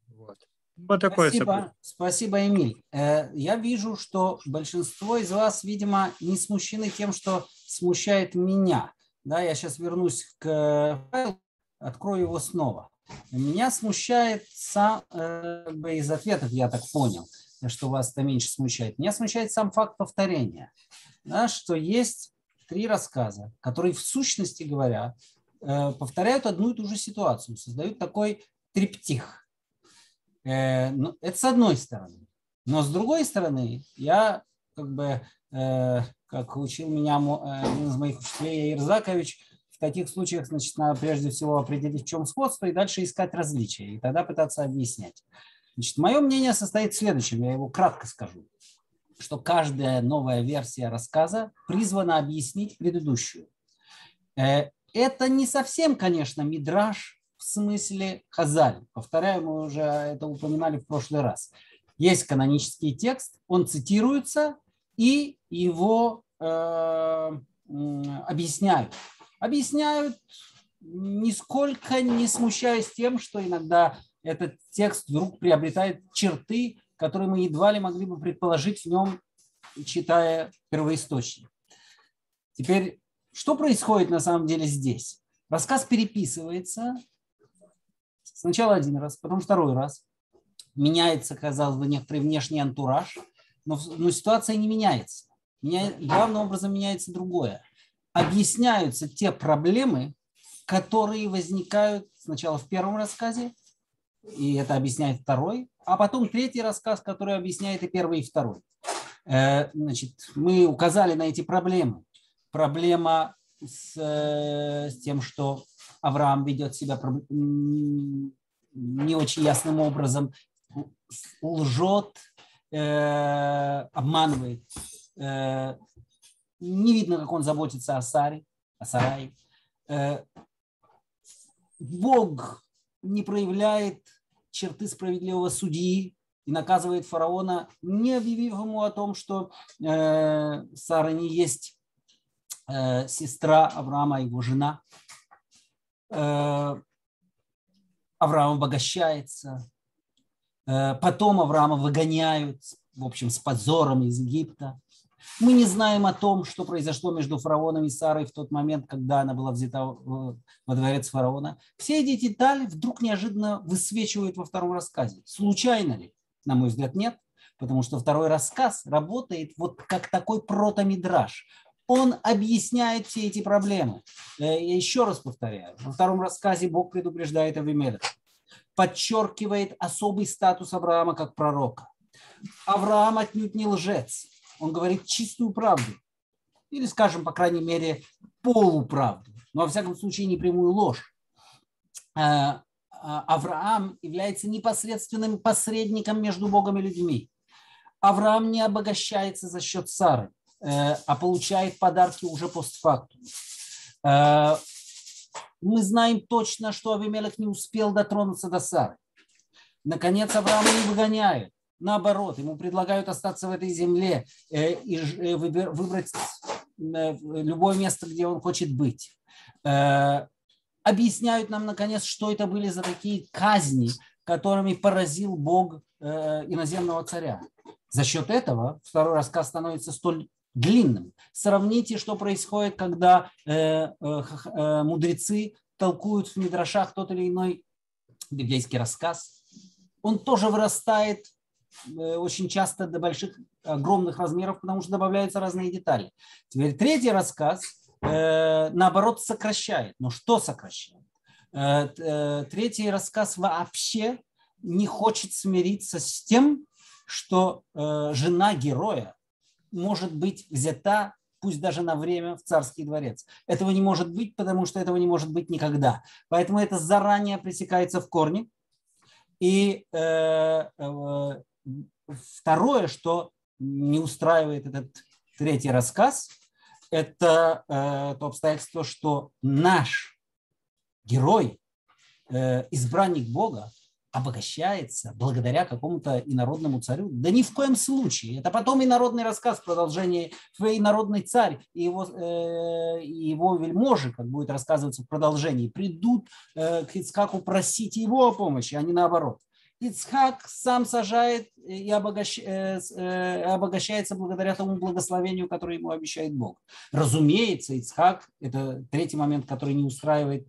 Вот, такое спасибо, спасибо, Эмиль. Э, я вижу, что большинство из вас, видимо, не смущены тем, что смущает меня. Да, я сейчас вернусь к файлу, открою его снова. Меня смущает сам, э, из ответов, я так понял, что вас это меньше смущает. Меня смущает сам факт повторения, да, что есть три рассказа, которые в сущности говоря э, повторяют одну и ту же ситуацию, создают такой триптих. Э, ну, это с одной стороны. Но с другой стороны, я как бы э, как учил меня э, один из моих учителей Яир Закович, в таких случаях, значит, надо прежде всего определить, в чем сходство, и дальше искать различия, и тогда пытаться объяснять. Значит, мое мнение состоит в следующем, я его кратко скажу, что каждая новая версия рассказа призвана объяснить предыдущую. Это не совсем, конечно, мидраж в смысле хазаль. Повторяю, мы уже это упоминали в прошлый раз. Есть канонический текст, он цитируется, и его э, объясняют. Объясняют, нисколько не смущаясь тем, что иногда этот текст вдруг приобретает черты, которые мы едва ли могли бы предположить в нем, читая первоисточник. Теперь, что происходит на самом деле здесь? Рассказ переписывается сначала один раз, потом второй раз. Меняется, казалось бы, некоторый внешний антураж – но, но ситуация не меняется. Меня, главным образом меняется другое. Объясняются те проблемы, которые возникают сначала в первом рассказе, и это объясняет второй, а потом третий рассказ, который объясняет и первый, и второй. Э, значит, мы указали на эти проблемы. Проблема с, э, с тем, что Авраам ведет себя не очень ясным образом лжет, обманывает. Не видно, как он заботится о Саре, о Сарае. Бог не проявляет черты справедливого судьи и наказывает фараона, не объявив ему о том, что э, Сара не есть э, сестра Авраама, его жена. Э, Авраам обогащается. Э, потом Авраама выгоняют, в общем, с позором из Египта. Мы не знаем о том, что произошло между фараоном и Сарой в тот момент, когда она была взята во дворец фараона. Все эти детали вдруг неожиданно высвечивают во втором рассказе. Случайно ли? На мой взгляд, нет. Потому что второй рассказ работает вот как такой протомидраж. Он объясняет все эти проблемы. Э, я еще раз повторяю. Во втором рассказе Бог предупреждает Авимелеха. Подчеркивает особый статус Авраама как пророка. Авраам отнюдь не лжец он говорит чистую правду. Или, скажем, по крайней мере, полуправду. Но, во всяком случае, не прямую ложь. Э, э, Авраам является непосредственным посредником между Богом и людьми. Авраам не обогащается за счет Сары, э, а получает подарки уже постфактум. Мы знаем точно, что Авимелech не успел дотронуться до Сары. Наконец, Авраама не выгоняют. Наоборот, ему предлагают остаться в этой земле э, и э, выбрать э, любое место, где он хочет быть. Объясняют нам, наконец, что это были за такие казни, которыми поразил Бог иноземного царя. За счет этого второй рассказ становится столь длинным. Сравните, что происходит, когда мудрецы толкуют в мидрашах тот или иной библейский рассказ. Он тоже вырастает Э, очень часто до больших, огромных размеров, потому что добавляются разные детали. Теперь третий рассказ, э, наоборот, сокращает. Но что сокращает? Э, третий рассказ вообще не хочет смириться с тем, что жена героя может быть взята пусть даже на время в царский дворец. Этого не может быть, потому что этого не может быть никогда. Поэтому это заранее пресекается в корне. И Второе, что не устраивает этот третий рассказ, это э, то обстоятельство, что наш герой, э, избранник Бога, обогащается благодаря какому-то инородному царю. Да ни в коем случае. Это потом инородный рассказ, продолжение инородный царь и его, э, его вельможи, как будет рассказываться в продолжении, придут э, к Ицкаку просить его о помощи, а не наоборот. Ицхак сам сажает и обогащ... Э, э, обогащается благодаря тому благословению, которое ему обещает Бог. Разумеется, Ицхак, это третий момент, который не устраивает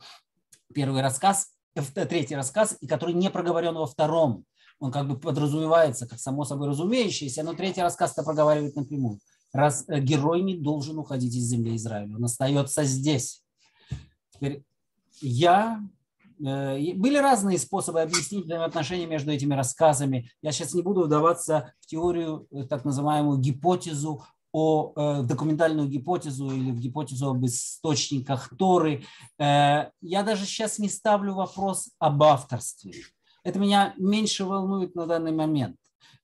первый рассказ, третий рассказ, и который не проговорен во втором. Он как бы подразумевается, как само собой разумеющееся, но третий рассказ-то проговаривает напрямую. Раз герой не должен уходить из земли Израиля, он остается здесь. Теперь я Э, были разные способы объяснить взаимоотношения между этими рассказами. Я сейчас не буду вдаваться в теорию, э, так называемую гипотезу о э, документальную гипотезу или в гипотезу об источниках Торы. Э, я даже сейчас не ставлю вопрос об авторстве. Это меня меньше волнует на данный момент.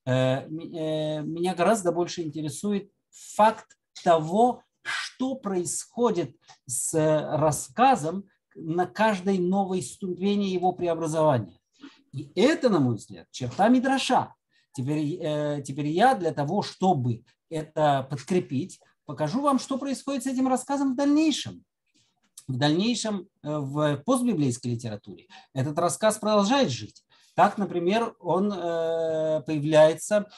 Э, э, меня гораздо больше интересует факт того, что происходит с рассказом, на каждой новой ступени его преобразования. И это, на мой взгляд, черта Мидраша. Теперь, э, теперь я для того, чтобы это подкрепить, покажу вам, что происходит с этим рассказом в дальнейшем. В дальнейшем э, в постбиблейской литературе этот рассказ продолжает жить. Так, например, он э, появляется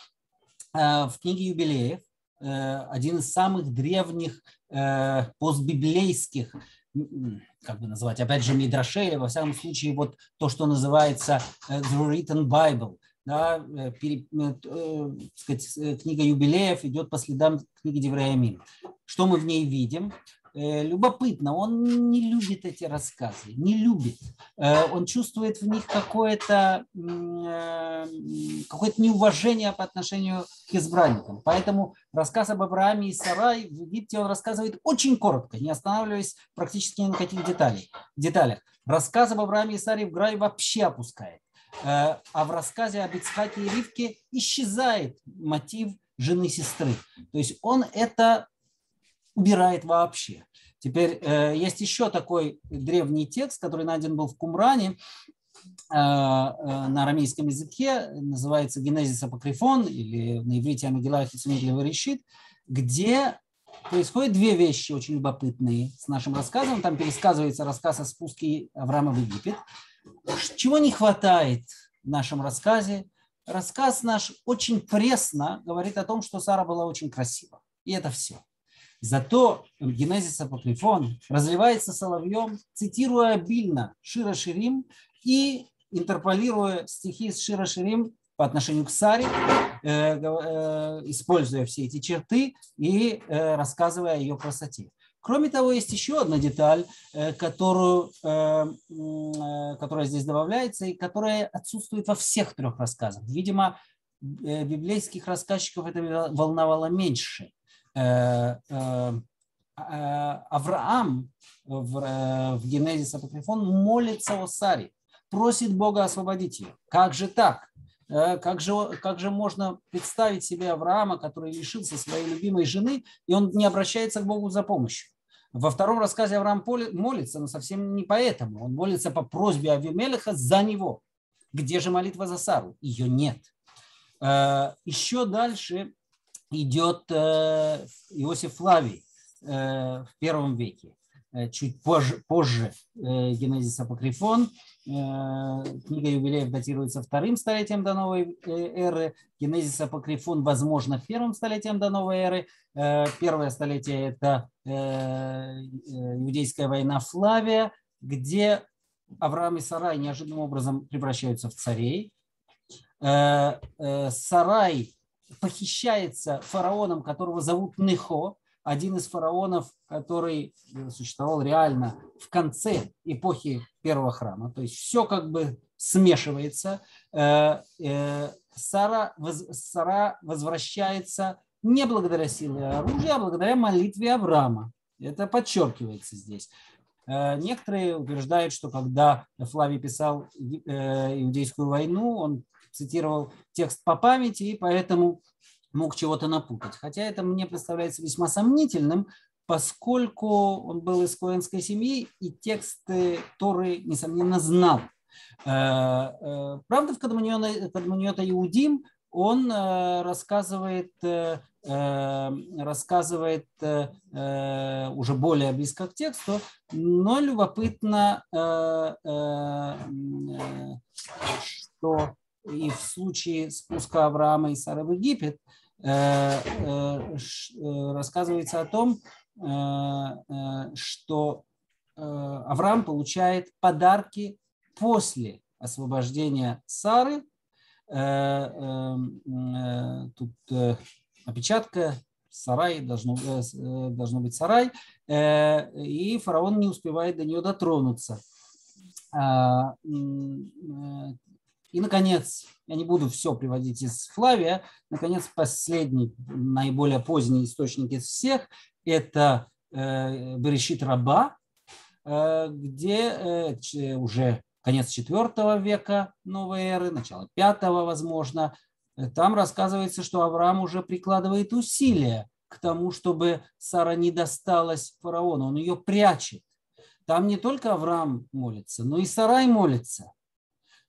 э, в книге юбилеев, э, один из самых древних э, постбиблейских как бы называть, опять же, Мидрашей, во всяком случае, вот то, что называется The Written Bible, да, э, пере, э, сказать, книга юбилеев идет по следам книги Девраямин. Что мы в ней видим? Э, любопытно, он не любит эти рассказы, не любит. Э, он чувствует в них какое-то э, какое неуважение по отношению к избранникам. Поэтому рассказ об Аврааме и Сарай в Египте он рассказывает очень коротко, не останавливаясь практически ни на каких деталей, деталях. Рассказ об Аврааме и Саре в Грай вообще опускает. А в рассказе об Ицхаке и Ривке исчезает мотив жены сестры. То есть он это убирает вообще. Теперь есть еще такой древний текст, который найден был в Кумране, на арамейском языке, называется Генезис Апокрифон или на иврите Амигила Хицумитли решит, где происходят две вещи очень любопытные с нашим рассказом. Там пересказывается рассказ о спуске Авраама в Египет. Чего не хватает в нашем рассказе? Рассказ наш очень пресно говорит о том, что Сара была очень красива. И это все. Зато Генезис Апокрифон разливается соловьем, цитируя обильно Шира Ширим и интерполируя стихи с Шира Ширим по отношению к Саре, э, э, используя все эти черты и э, рассказывая о ее красоте. Кроме того, есть еще одна деталь, которую, которая здесь добавляется и которая отсутствует во всех трех рассказах. Видимо, библейских рассказчиков это волновало меньше. Авраам в, в Генезис Апокрифон молится о Саре, просит Бога освободить ее. Как же так? Э, как же, как же можно представить себе Авраама, который лишился своей любимой жены, и он не обращается к Богу за помощью? Во втором рассказе Авраам молится, но совсем не поэтому. Он молится по просьбе Авимелеха за него. Где же молитва за Сару? Ее нет. Э, еще дальше идет э, Иосиф Флавий в первом веке. Чуть позже, позже Генезис Апокрифон Э, книга юбилеев датируется вторым столетием до новой э, эры. Генезис Апокрифон, возможно, первым столетием до новой эры. Э, первое столетие – это иудейская война Флавия, где Авраам и Сарай неожиданным образом превращаются в царей. Сарай похищается фараоном, которого зовут Нехо, один из фараонов, который существовал реально в конце эпохи первого храма. То есть все как бы смешивается. Э, э, Сара, Сара возвращается не благодаря силе оружия, а благодаря молитве Авраама. Это подчеркивается здесь. Э, некоторые утверждают, что когда Флавий писал Иудейскую войну, он цитировал текст по памяти, и поэтому мог чего-то напутать. Хотя это мне представляется весьма сомнительным, поскольку он был из коэнской семьи и тексты Торы, несомненно, знал. Э, э, правда, в Кадманиота Иудим он э, рассказывает, рассказывает уже более близко к тексту, но любопытно, что и в случае спуска Авраама и Сары в Египет рассказывается о том, что Авраам получает подарки после освобождения Сары. Тут опечатка сарай, должно, должно быть сарай, и фараон не успевает до нее дотронуться. И, наконец, я не буду все приводить из Флавия, наконец, последний, наиболее поздний источник из всех – это э, Берешит Раба, э, где э, уже конец IV века новой эры, начало V, возможно, там рассказывается, что Авраам уже прикладывает усилия к тому, чтобы Сара не досталась фараону, он ее прячет. Там не только Авраам молится, но и Сарай молится.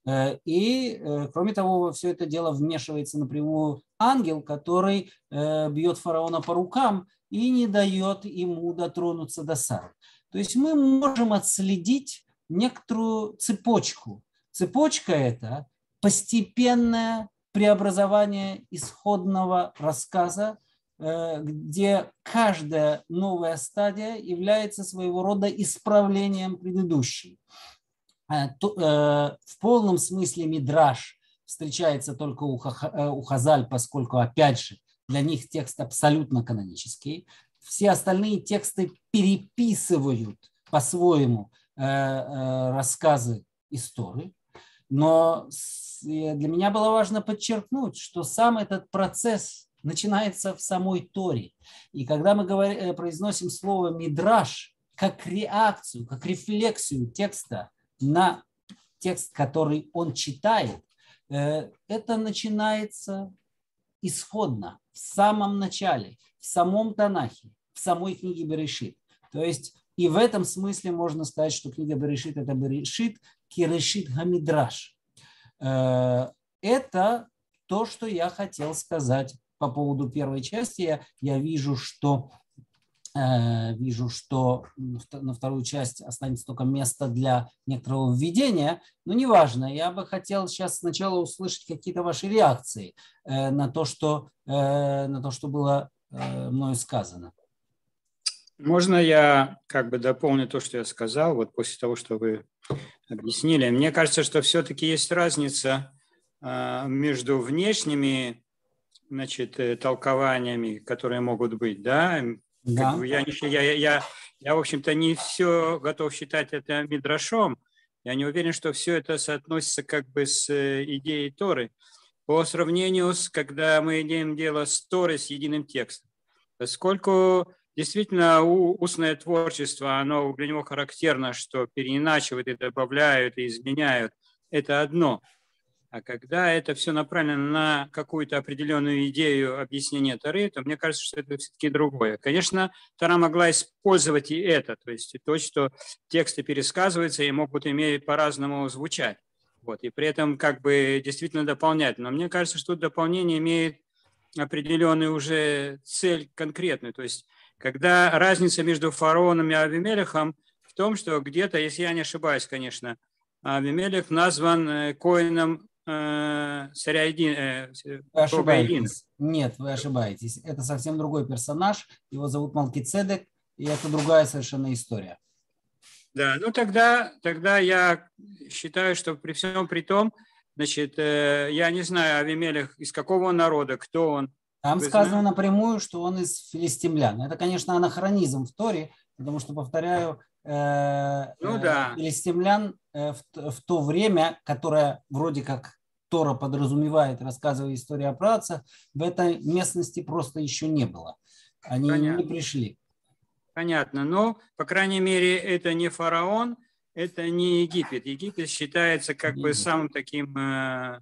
Э, и, э, кроме того, во все это дело вмешивается напрямую ангел, который э, бьет фараона по рукам и не дает ему дотронуться до Сары. То есть мы можем отследить некоторую цепочку. Цепочка это постепенное преобразование исходного рассказа, где каждая новая стадия является своего рода исправлением предыдущей. Э, э, в полном смысле мидраж встречается только у, э, у Хазаль, поскольку, опять же, для них текст абсолютно канонический. Все остальные тексты переписывают по-своему рассказы истории. Но для меня было важно подчеркнуть, что сам этот процесс начинается в самой Торе. И когда мы говорим, произносим слово «мидраж», как реакцию, как рефлексию текста – на текст, который он читает, э, это начинается исходно, в самом начале, в самом Танахе, в самой книге Берешит. То есть и в этом смысле можно сказать, что книга Берешит – это Берешит, Кирешит Гамидраш. Э, это то, что я хотел сказать по поводу первой части. Я, я вижу, что вижу, что на вторую часть останется только место для некоторого введения, но неважно, я бы хотел сейчас сначала услышать какие-то ваши реакции э, на то, что, э, на то, что было мною сказано. Можно я как бы дополню то, что я сказал, вот после того, что вы объяснили. Мне кажется, что все-таки есть разница между внешними значит, толкованиями, которые могут быть, да, да. Как я, я, я, я, в общем-то, не все готов считать это мидрашом. Я не уверен, что все это соотносится как бы с э, идеей Торы. По сравнению с, когда мы имеем дело с Торой, с единым текстом. Поскольку действительно устное творчество, оно для него характерно, что переиначивают и добавляют, и изменяют. Это одно – а когда это все направлено на какую-то определенную идею объяснения Тары, то мне кажется, что это все-таки другое. Конечно, Тара могла использовать и это, то есть то, что тексты пересказываются и могут иметь по-разному звучать. Вот, и при этом как бы действительно дополнять. Но мне кажется, что дополнение имеет определенную уже цель конкретную. То есть когда разница между фараоном и Авимелехом в том, что где-то, если я не ошибаюсь, конечно, Авимелех назван э, коином э, Сариадин, э, ошибаетесь. Нет, вы ошибаетесь. Это совсем другой персонаж. Его зовут Малкицедек, и это другая совершенно история. Да, ну тогда, тогда я считаю, что при всем при том, значит, э, я не знаю, Авимелех, из какого он народа, кто он. Там Вы сказано знаете? напрямую, что он из филистимлян. Это, конечно, анахронизм в Торе, потому что, повторяю, э, ну, да. филистимлян Э, в, в то время, которое вроде как Тора подразумевает, рассказывая историю о праце, в этой местности просто еще не было. Они Понятно. не пришли. Понятно. Но, по крайней мере, это не фараон, это не Египет. Египет считается как Египет. бы самым таким э,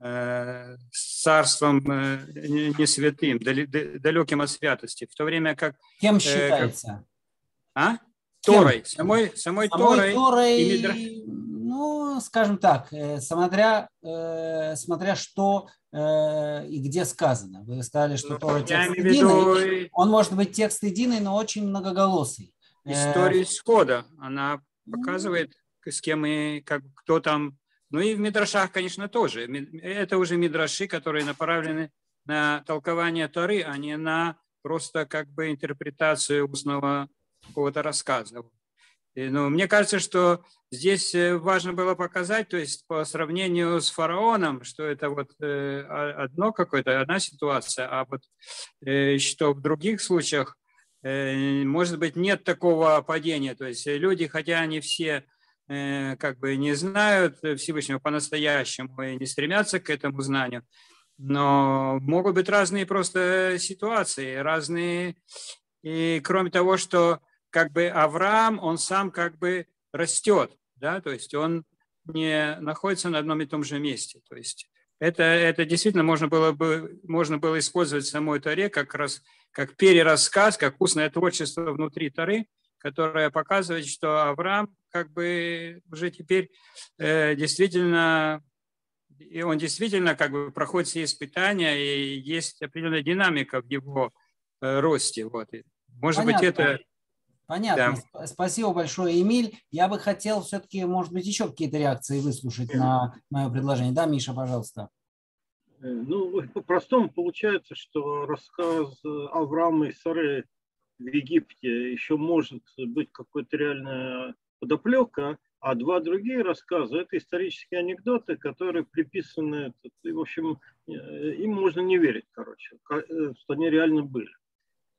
э, царством э, не святым, далеким от святости. В то время как... Кем считается? Как, а? Торой, самой, самой, самой Торой. Торой и ну, скажем так, э, смотря, э, смотря что э, и где сказано. Вы сказали, что ну, Тора текст единый. Виду... Он может быть текст единый, но очень многоголосый. История исхода, она показывает, с кем и как, кто там. Ну и в Мидрашах, конечно, тоже. Это уже Мидраши, которые направлены на толкование Торы, а не на просто как бы интерпретацию устного какого-то рассказа. И, ну, мне кажется, что здесь э, важно было показать, то есть по сравнению с фараоном, что это вот э, одно какое-то, одна ситуация, а вот э, что в других случаях, может быть, нет такого падения. То есть люди, хотя они все как бы не знают Всевышнего по-настоящему и не стремятся к этому знанию, но могут быть разные просто ситуации, разные. И кроме того, что как бы Авраам, он сам как бы растет, да, то есть он не находится на одном и том же месте. То есть это, это действительно можно было бы можно было использовать в самой Таре как раз как перерассказ, как устное творчество внутри Тары, которое показывает, что Авраам как бы уже теперь э, действительно и он действительно как бы проходит все испытания, и есть определенная динамика в его э, росте. Вот. Может Понятно. быть, это Понятно. Да. Спасибо большое, Эмиль. Я бы хотел все-таки, может быть, еще какие-то реакции выслушать на мое предложение. Да, Миша, пожалуйста. Э, ну, по-простому получается, что рассказ Авраама и Сары в Египте еще может быть какой-то реальная подоплека, а два другие рассказы – это исторические анекдоты, которые приписаны, и, в общем, э, им можно не верить, короче, э, что они реально были.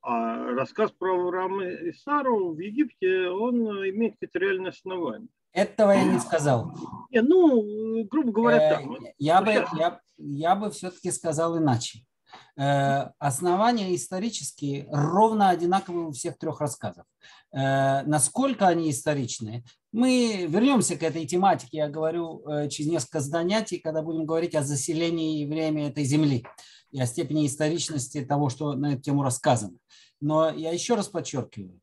А рассказ про Авраама и Сару в Египте, он имеет какие-то реальные основания. Этого я не сказал. Не, ну, грубо говоря, э, так. Я бы, я, я бы все-таки сказал иначе. Э, основания исторические ровно одинаковые у всех трех рассказов. Э, насколько они историчны? Мы вернемся к этой тематике, я говорю, э, через несколько занятий, когда будем говорить о заселении евреями этой земли и о степени историчности того, что на эту тему рассказано. Но я еще раз подчеркиваю,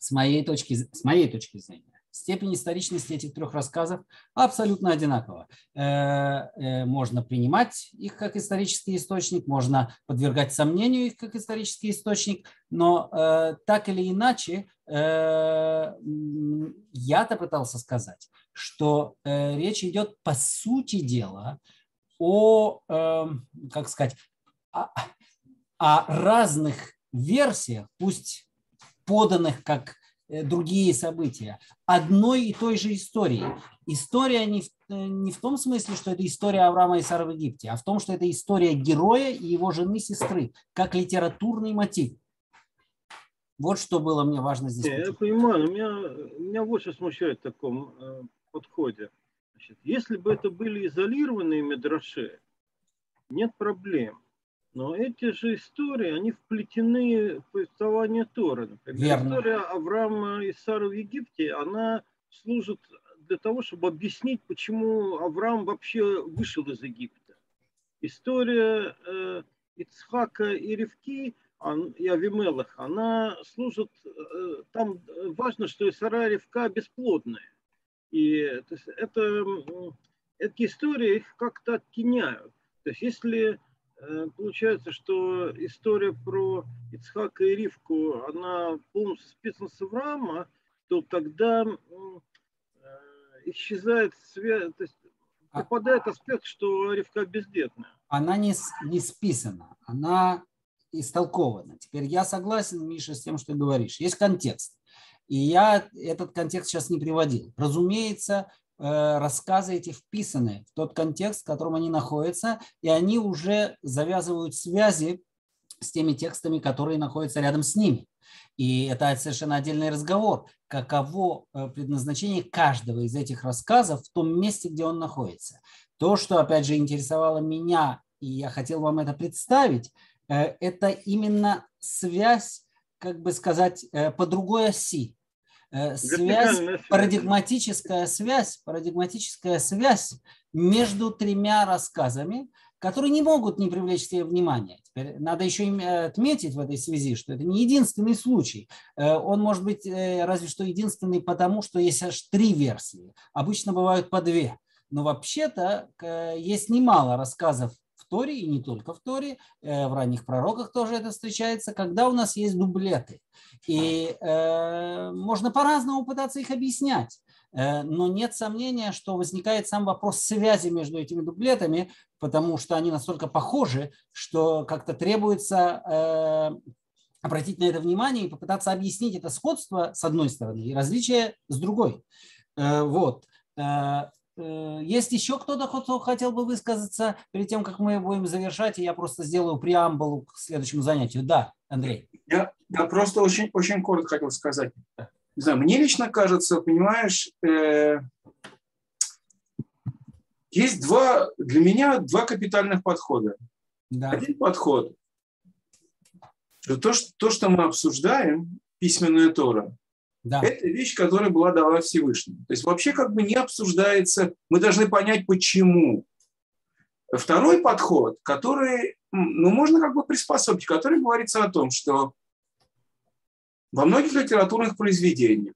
с моей точки, с моей точки зрения, степень историчности этих трех рассказов абсолютно одинакова. Э, э, можно принимать их как исторический источник, можно подвергать сомнению их как исторический источник, но э, так или иначе я-то пытался сказать, что речь идет по сути дела о, как сказать, о, о разных версиях, пусть поданных как другие события одной и той же истории. История не в, э, не в том смысле, что это история Авраама и Сары в Египте, а в том, что это история героя и его жены-сестры, как литературный мотив. Вот что было мне важно здесь. Я понимаю, но меня, меня что смущает в таком э, подходе. Значит, если бы это были изолированные медраши, нет проблем. Но эти же истории, они вплетены в повествование Торы. Например, Верно. история Авраама и Сары в Египте, она служит для того, чтобы объяснить, почему Авраам вообще вышел из Египта. История э, Ицхака и Ревки и Авимелах, она служит, э, там важно, что Сара и Ревка бесплодные. И то есть, это, эти истории их как-то оттеняют. То есть если получается, что история про Ицхака и Ривку, она полностью списана с Авраама, то тогда э, исчезает связь, то есть а попадает аспект, что Ривка бездетная. Она не, не списана, она истолкована. Теперь я согласен, Миша, с тем, что ты говоришь. Есть контекст. И я этот контекст сейчас не приводил. Разумеется, Э, рассказы эти вписаны в тот контекст, в котором они находятся, и они уже завязывают связи с теми текстами, которые находятся рядом с ними. И это совершенно отдельный разговор, каково э, предназначение каждого из этих рассказов в том месте, где он находится. То, что, опять же, интересовало меня, и я хотел вам это представить, э, это именно связь, как бы сказать, по другой оси. Э, связь, парадигматическая связь, парадигматическая связь между тремя рассказами, которые не могут не привлечь себе внимания. Теперь надо еще э, отметить в этой связи, что это не единственный случай. Э, он может быть разве что единственный потому, что есть аж три версии. Обычно бывают по две. Но вообще-то есть немало рассказов Торе, и не только в Торе, э, в ранних пророках тоже это встречается, когда у нас есть дублеты. И э, можно по-разному пытаться их объяснять. Э, но нет сомнения, что возникает сам вопрос связи между этими дублетами, потому что они настолько похожи, что как-то требуется обратить на это внимание и попытаться объяснить это сходство с одной стороны и различие с другой. Вот. Э, есть еще кто-то, кто хотел бы высказаться перед тем, как мы будем завершать, и я просто сделаю преамбулу к следующему занятию. Да, Андрей. Я, я просто очень, очень коротко хотел сказать. Не знаю, мне лично кажется, понимаешь, э, есть два, для меня два капитальных подхода. Да. Один подход, что то, что, то, что мы обсуждаем, письменная Тора, да. Это вещь, которая была дана Всевышнему. То есть вообще как бы не обсуждается, мы должны понять, почему. Второй подход, который, ну, можно как бы приспособить, который говорится о том, что во многих литературных произведениях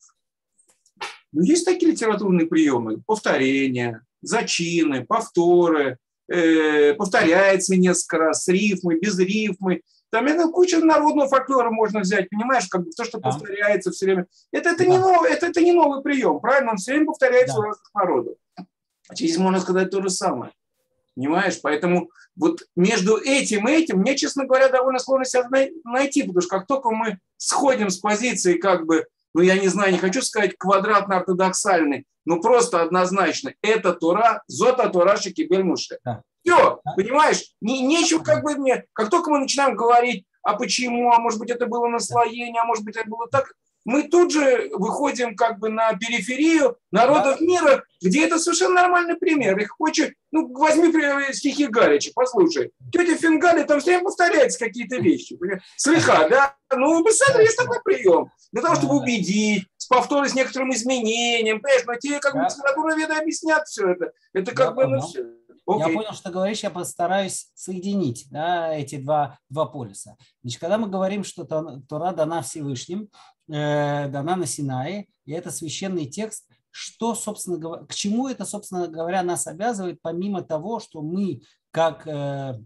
ну, есть такие литературные приемы, повторения, зачины, повторы, э, повторяется несколько раз с рифмой, без рифмы, там это куча народного фольклора можно взять, понимаешь, как бы то, что да. повторяется все время. Это, это, да. не новый, это, это не новый прием, правильно? Он все время повторяется да. у разных народов. А здесь можно сказать то же самое. Понимаешь? Поэтому вот между этим и этим мне, честно говоря, довольно сложно себя найти, потому что как только мы сходим с позиции как бы, ну я не знаю, не хочу сказать квадратно-ортодоксальный, но просто однозначно, это Тора, зота Тора Шекибель Муше. Да. Все, понимаешь? Не, нечего как бы мне, как только мы начинаем говорить, а почему, а может быть это было наслоение, а может быть это было так, мы тут же выходим как бы на периферию народов да. мира, где это совершенно нормальный пример. Их очень, ну, возьми например, стихи Галича, послушай. Тетя Фингали, там все время повторяются какие-то вещи. Слегка, да? Ну, представляете, есть такой прием. Для того, чтобы убедить, с повтором с некоторым изменением. Понимаешь, но тебе как бы литературоведы объяснят все это. Это как бы, ну, все. Okay. Я понял, что говоришь, я постараюсь соединить да, эти два, два полюса. Значит, когда мы говорим, что Тора дана Всевышним, э, дана на Синае, и это священный текст, что, собственно говоря, к чему это, собственно говоря, нас обязывает, помимо того, что мы, как э,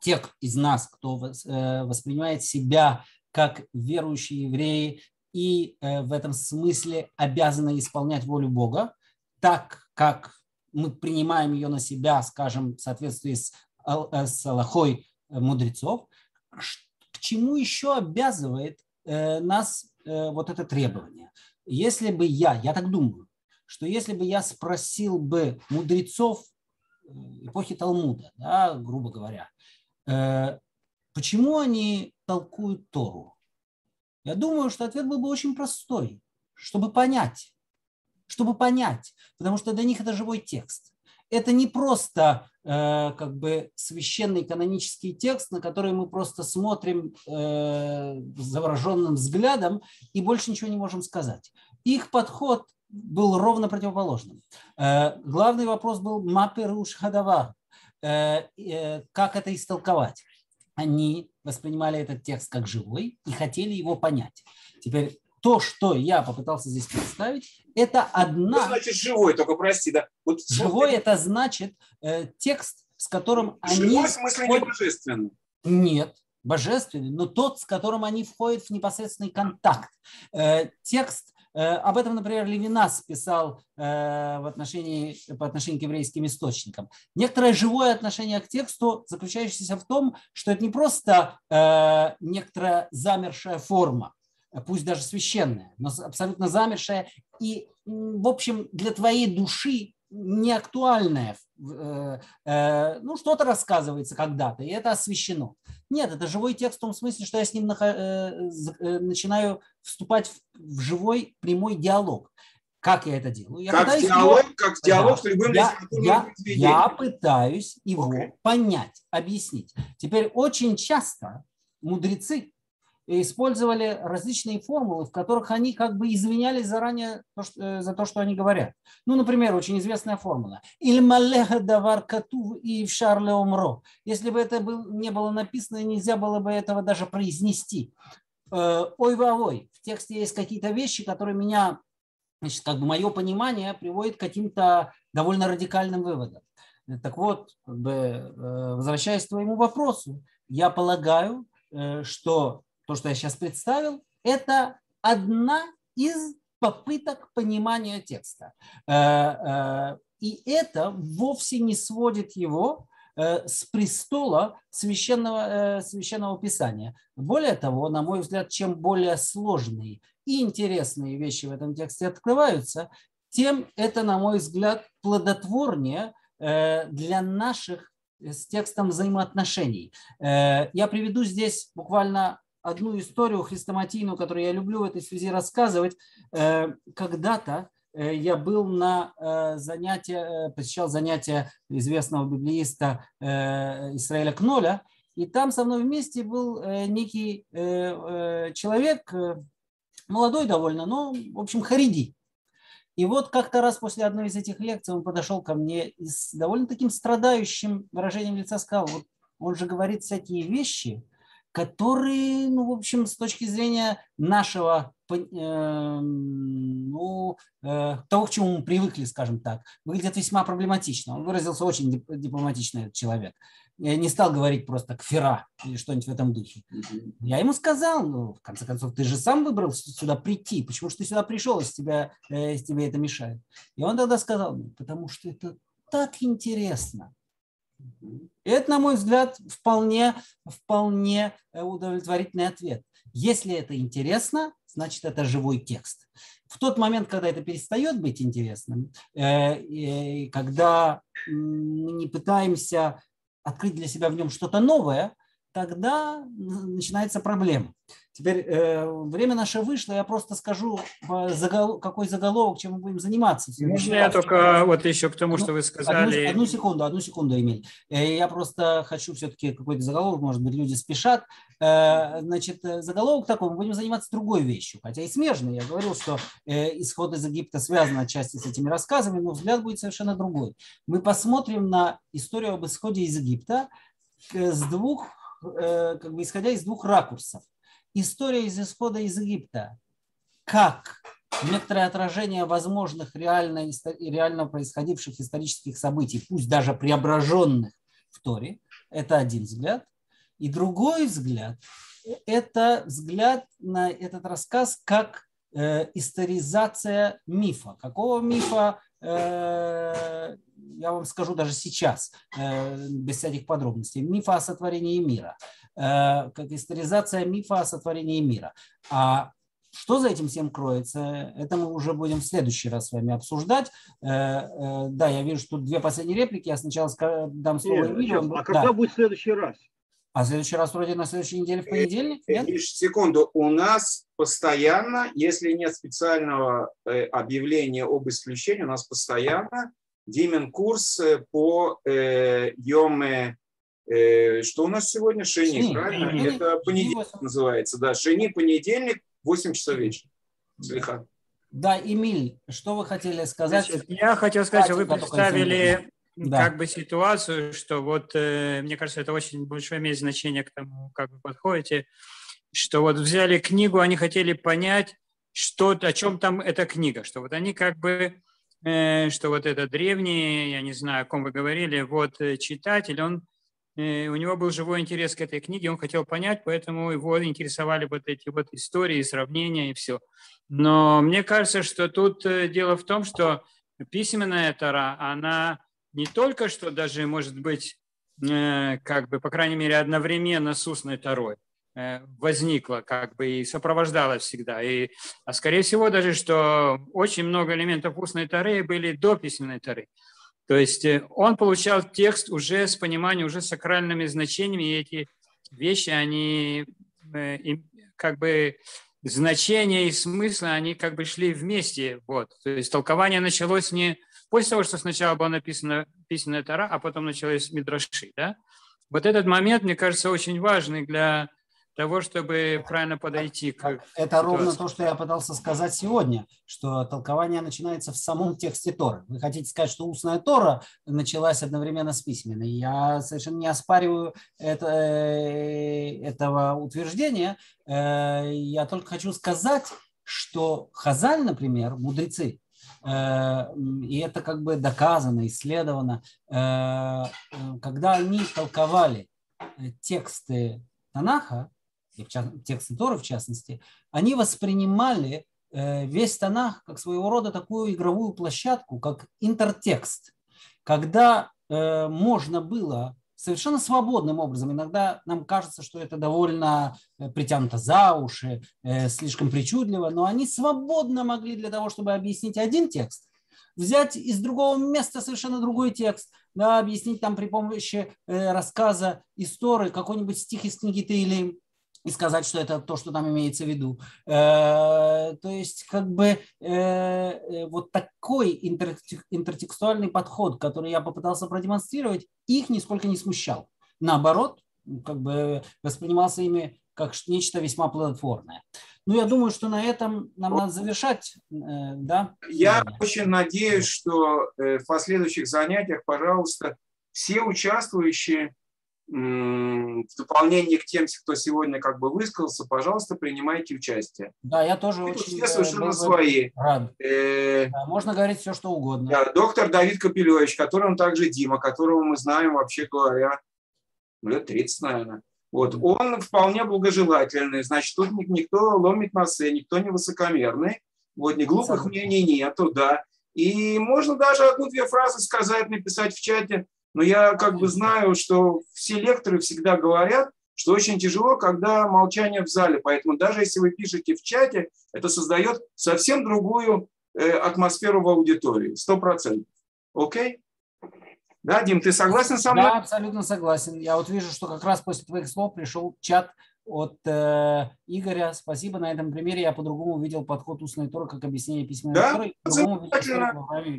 тех из нас, кто э, воспринимает себя как верующие евреи и э, в этом смысле обязаны исполнять волю Бога, так как мы принимаем ее на себя, скажем, в соответствии с, э, с Аллахой э, мудрецов, к чему еще обязывает э, нас вот это требование? Если бы я, я так думаю, что если бы я спросил бы мудрецов эпохи Талмуда, да, грубо говоря, почему они толкуют Тору, я думаю, что ответ был бы очень простой, чтобы понять чтобы понять, потому что для них это живой текст. Это не просто э, как бы священный канонический текст, на который мы просто смотрим э, завороженным взглядом и больше ничего не можем сказать. Их подход был ровно противоположным. Э, главный вопрос был «Маперуш хадава», э, э, как это истолковать. Они воспринимали этот текст как живой и хотели его понять. Теперь то, что я попытался здесь представить, это одна... Что значит живой, только прости, да? Вот, живой вот... это значит э, текст, с которым живой они... Живой в смысле входят... не божественный? Нет, божественный, но тот, с которым они входят в непосредственный контакт. Э, текст, э, об этом, например, Левинас писал э, в отношении, по отношению к еврейским источникам. Некоторое живое отношение к тексту, заключающееся в том, что это не просто э, некоторая замершая форма, пусть даже священная, но абсолютно замершая и, в общем, для твоей души не актуальное, э, э, ну, что-то рассказывается когда-то, и это освещено. Нет, это живой текст в том смысле, что я с ним э, начинаю вступать в живой прямой диалог. Как я это делаю? Я как диалог, его... как диалог да, с любым я, я, я пытаюсь его okay. понять, объяснить. Теперь очень часто мудрецы использовали различные формулы, в которых они как бы извинялись заранее э, за то, что они говорят. Ну, например, очень известная формула. «Ильмалеха давар катув и в шарле умро». Если бы это был, не было написано, нельзя было бы этого даже произнести. Э, ой ой в тексте есть какие-то вещи, которые меня, значит, как бы мое понимание приводит к каким-то довольно радикальным выводам. Так вот, как бы, э, возвращаясь к твоему вопросу, я полагаю, что то, что я сейчас представил, это одна из попыток понимания текста. Э, э, и это вовсе не сводит его э, с престола священного, священного писания. Более того, на мой взгляд, чем более сложные и интересные вещи в этом тексте открываются, тем это, на мой взгляд, плодотворнее для наших с текстом взаимоотношений. Я приведу здесь буквально одну историю хрестоматийную, которую я люблю в этой связи рассказывать. Э, когда-то э, я был на э, занятия, посещал занятия известного библеиста Израиля Кноля, и там со мной вместе был некий человек, молодой довольно, но, в общем, хариди. И вот как-то раз после одной из этих лекций он подошел ко мне и с довольно таким страдающим выражением лица сказал, вот он же говорит всякие вещи, которые, ну, в общем, с точки зрения нашего, э, ну, э, того, к чему мы привыкли, скажем так, выглядят весьма проблематично. Он выразился очень дипломатично, этот человек. Я не стал говорить просто кфера или что-нибудь в этом духе. Я ему сказал, ну, в конце концов, ты же сам выбрал сюда прийти, почему же ты сюда пришел, если, тебя, э, если тебе это мешает? И он тогда сказал, потому что это так интересно. Это, на мой взгляд, вполне, вполне э, удовлетворительный ответ. Если это интересно, значит, это живой текст. В тот момент, когда это перестает быть интересным, э, когда мы не пытаемся открыть для себя в нем что-то новое, тогда начинается проблема. Теперь э, время наше вышло, я просто скажу, загол... какой заголовок, чем мы будем заниматься. Можно я только вот еще к тому, что вы сказали. Одну, одну секунду, одну секунду, Эмиль. Э, я просто хочу все-таки какой-то заголовок, может быть, люди спешат. Э, значит, э, заголовок такой, мы будем заниматься другой вещью, хотя и смежной. Я говорил, что э, исход из Египта связан отчасти с этими рассказами, но взгляд будет совершенно другой. Мы посмотрим на историю об исходе из Египта с двух, э, как бы исходя из двух ракурсов история из исхода из Египта как некоторое отражение возможных реально, реально происходивших исторических событий, пусть даже преображенных в Торе, это один взгляд. И другой взгляд – это взгляд на этот рассказ как э, историзация мифа. Какого мифа, я вам скажу даже сейчас, э, без всяких подробностей. Мифа о сотворении мира. Э, как историзация мифа о сотворении мира. А что за этим всем кроется, это мы уже будем в следующий раз с вами обсуждать. Э, э, да, я вижу, что две последние реплики. Я сначала дам слово Эмилию. А когда да. будет следующий раз? А в следующий раз вроде на следующей неделе в понедельник? Нет? Лишь секунду. У нас постоянно, если нет специального объявления об исключении, у нас постоянно Димен курс по Йоме Э, что у нас сегодня? Шени, Шени правильно? Шени. Это понедельник Шени. называется. Да, Шени, понедельник, 8 часов вечера. Слегка. Да, Эмиль, что вы хотели сказать? Значит, я хотел сказать, что вы представили да. как бы ситуацию, что вот, э, мне кажется, это очень большое имеет значение к тому, как вы подходите, что вот взяли книгу, они хотели понять, что, о чем там эта книга, что вот они как бы, э, что вот это древний, я не знаю, о ком вы говорили, вот читатель, он Э, у него был живой интерес к этой книге, он хотел понять, поэтому его интересовали вот эти вот истории, сравнения и все. Но мне кажется, что тут э, дело в том, что письменная Тара, она не только что даже может быть, э, как бы, по крайней мере, одновременно с устной Тарой возникла, как бы и сопровождала всегда. И, а скорее всего даже, что очень много элементов устной Тары были до письменной Тары. То есть э, он получал текст уже с пониманием, уже с сакральными значениями, и эти вещи, они э, как бы значения и смысла, они как бы шли вместе. Вот. То есть толкование началось не после того, что сначала была написана письменная Тара, а потом началось Мидраши. Да? Вот этот момент, мне кажется, очень важный для того, чтобы правильно подойти к Это ситуации. ровно то, что я пытался сказать сегодня, что толкование начинается в самом тексте Торы. Вы хотите сказать, что устная Тора началась одновременно с письменной. Я совершенно не оспариваю это, э, этого утверждения. Э, я только хочу сказать, что Хазаль, например, мудрецы, и это как бы доказано, исследовано, когда они толковали тексты Танаха, тексты Торы в частности, они воспринимали э, весь Танах как своего рода такую игровую площадку, как интертекст, когда э, можно было совершенно свободным образом. Иногда нам кажется, что это довольно э, притянуто за уши, слишком причудливо, но они свободно могли для того, чтобы объяснить один текст, взять из другого места совершенно другой текст, да, объяснить там при помощи рассказа истории какой-нибудь стих из книги Таилим, и сказать, что это то, что там имеется в виду. Э, то есть как бы э, э, вот такой интертекстуальный подход, который я попытался продемонстрировать, их нисколько не смущал. Наоборот, как бы воспринимался ими как нечто весьма плодотворное. Ну, я думаю, что на этом нам надо завершать, да? Я очень надеюсь, что в последующих занятиях, пожалуйста, все участвующие в дополнение к тем, кто сегодня как бы высказался, пожалуйста, принимайте участие. Да, я тоже И очень все совершенно свои. Рад. Э, да, можно говорить все, что угодно. Да, доктор Давид Капелевич, которым также Дима, которого мы знаем, вообще говоря, лет 30, наверное. Вот, он вполне благожелательный, значит, тут никто ломит носы, никто не высокомерный, вот, ни глупых мнений нету, да. И можно даже одну-две фразы сказать, написать в чате, но я как бы знаю, что все лекторы всегда говорят, что очень тяжело, когда молчание в зале. Поэтому даже если вы пишете в чате, это создает совсем другую э, атмосферу в аудитории. Сто процентов. Окей? Да, Дим, ты согласен со мной? Да, абсолютно согласен. Я вот вижу, что как раз после твоих слов пришел чат от э, Игоря. Спасибо. На этом примере я по-другому увидел подход устной туры как объяснение письменной да? туры.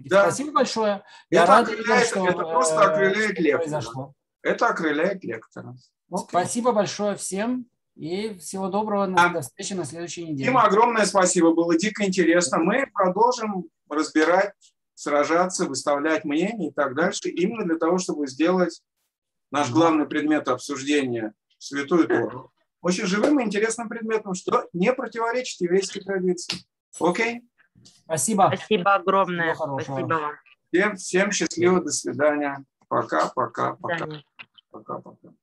Да. Спасибо большое. Я это рад, окрыляет, что это просто э, окрыляет лектора. произошло. Это окрыляет лектора. Okay. Спасибо большое всем. И всего доброго. А, до встречи на следующей неделе. Им огромное спасибо. Было дико интересно. Мы продолжим разбирать, сражаться, выставлять мнения и так дальше. Именно для того, чтобы сделать наш главный предмет обсуждения Святую Тору очень живым и интересным предметом, что не противоречит еврейской традиции. Окей? Спасибо. Спасибо огромное. Спасибо вам. Всем, всем счастливо, до свидания. Пока, пока, пока. Пока, пока.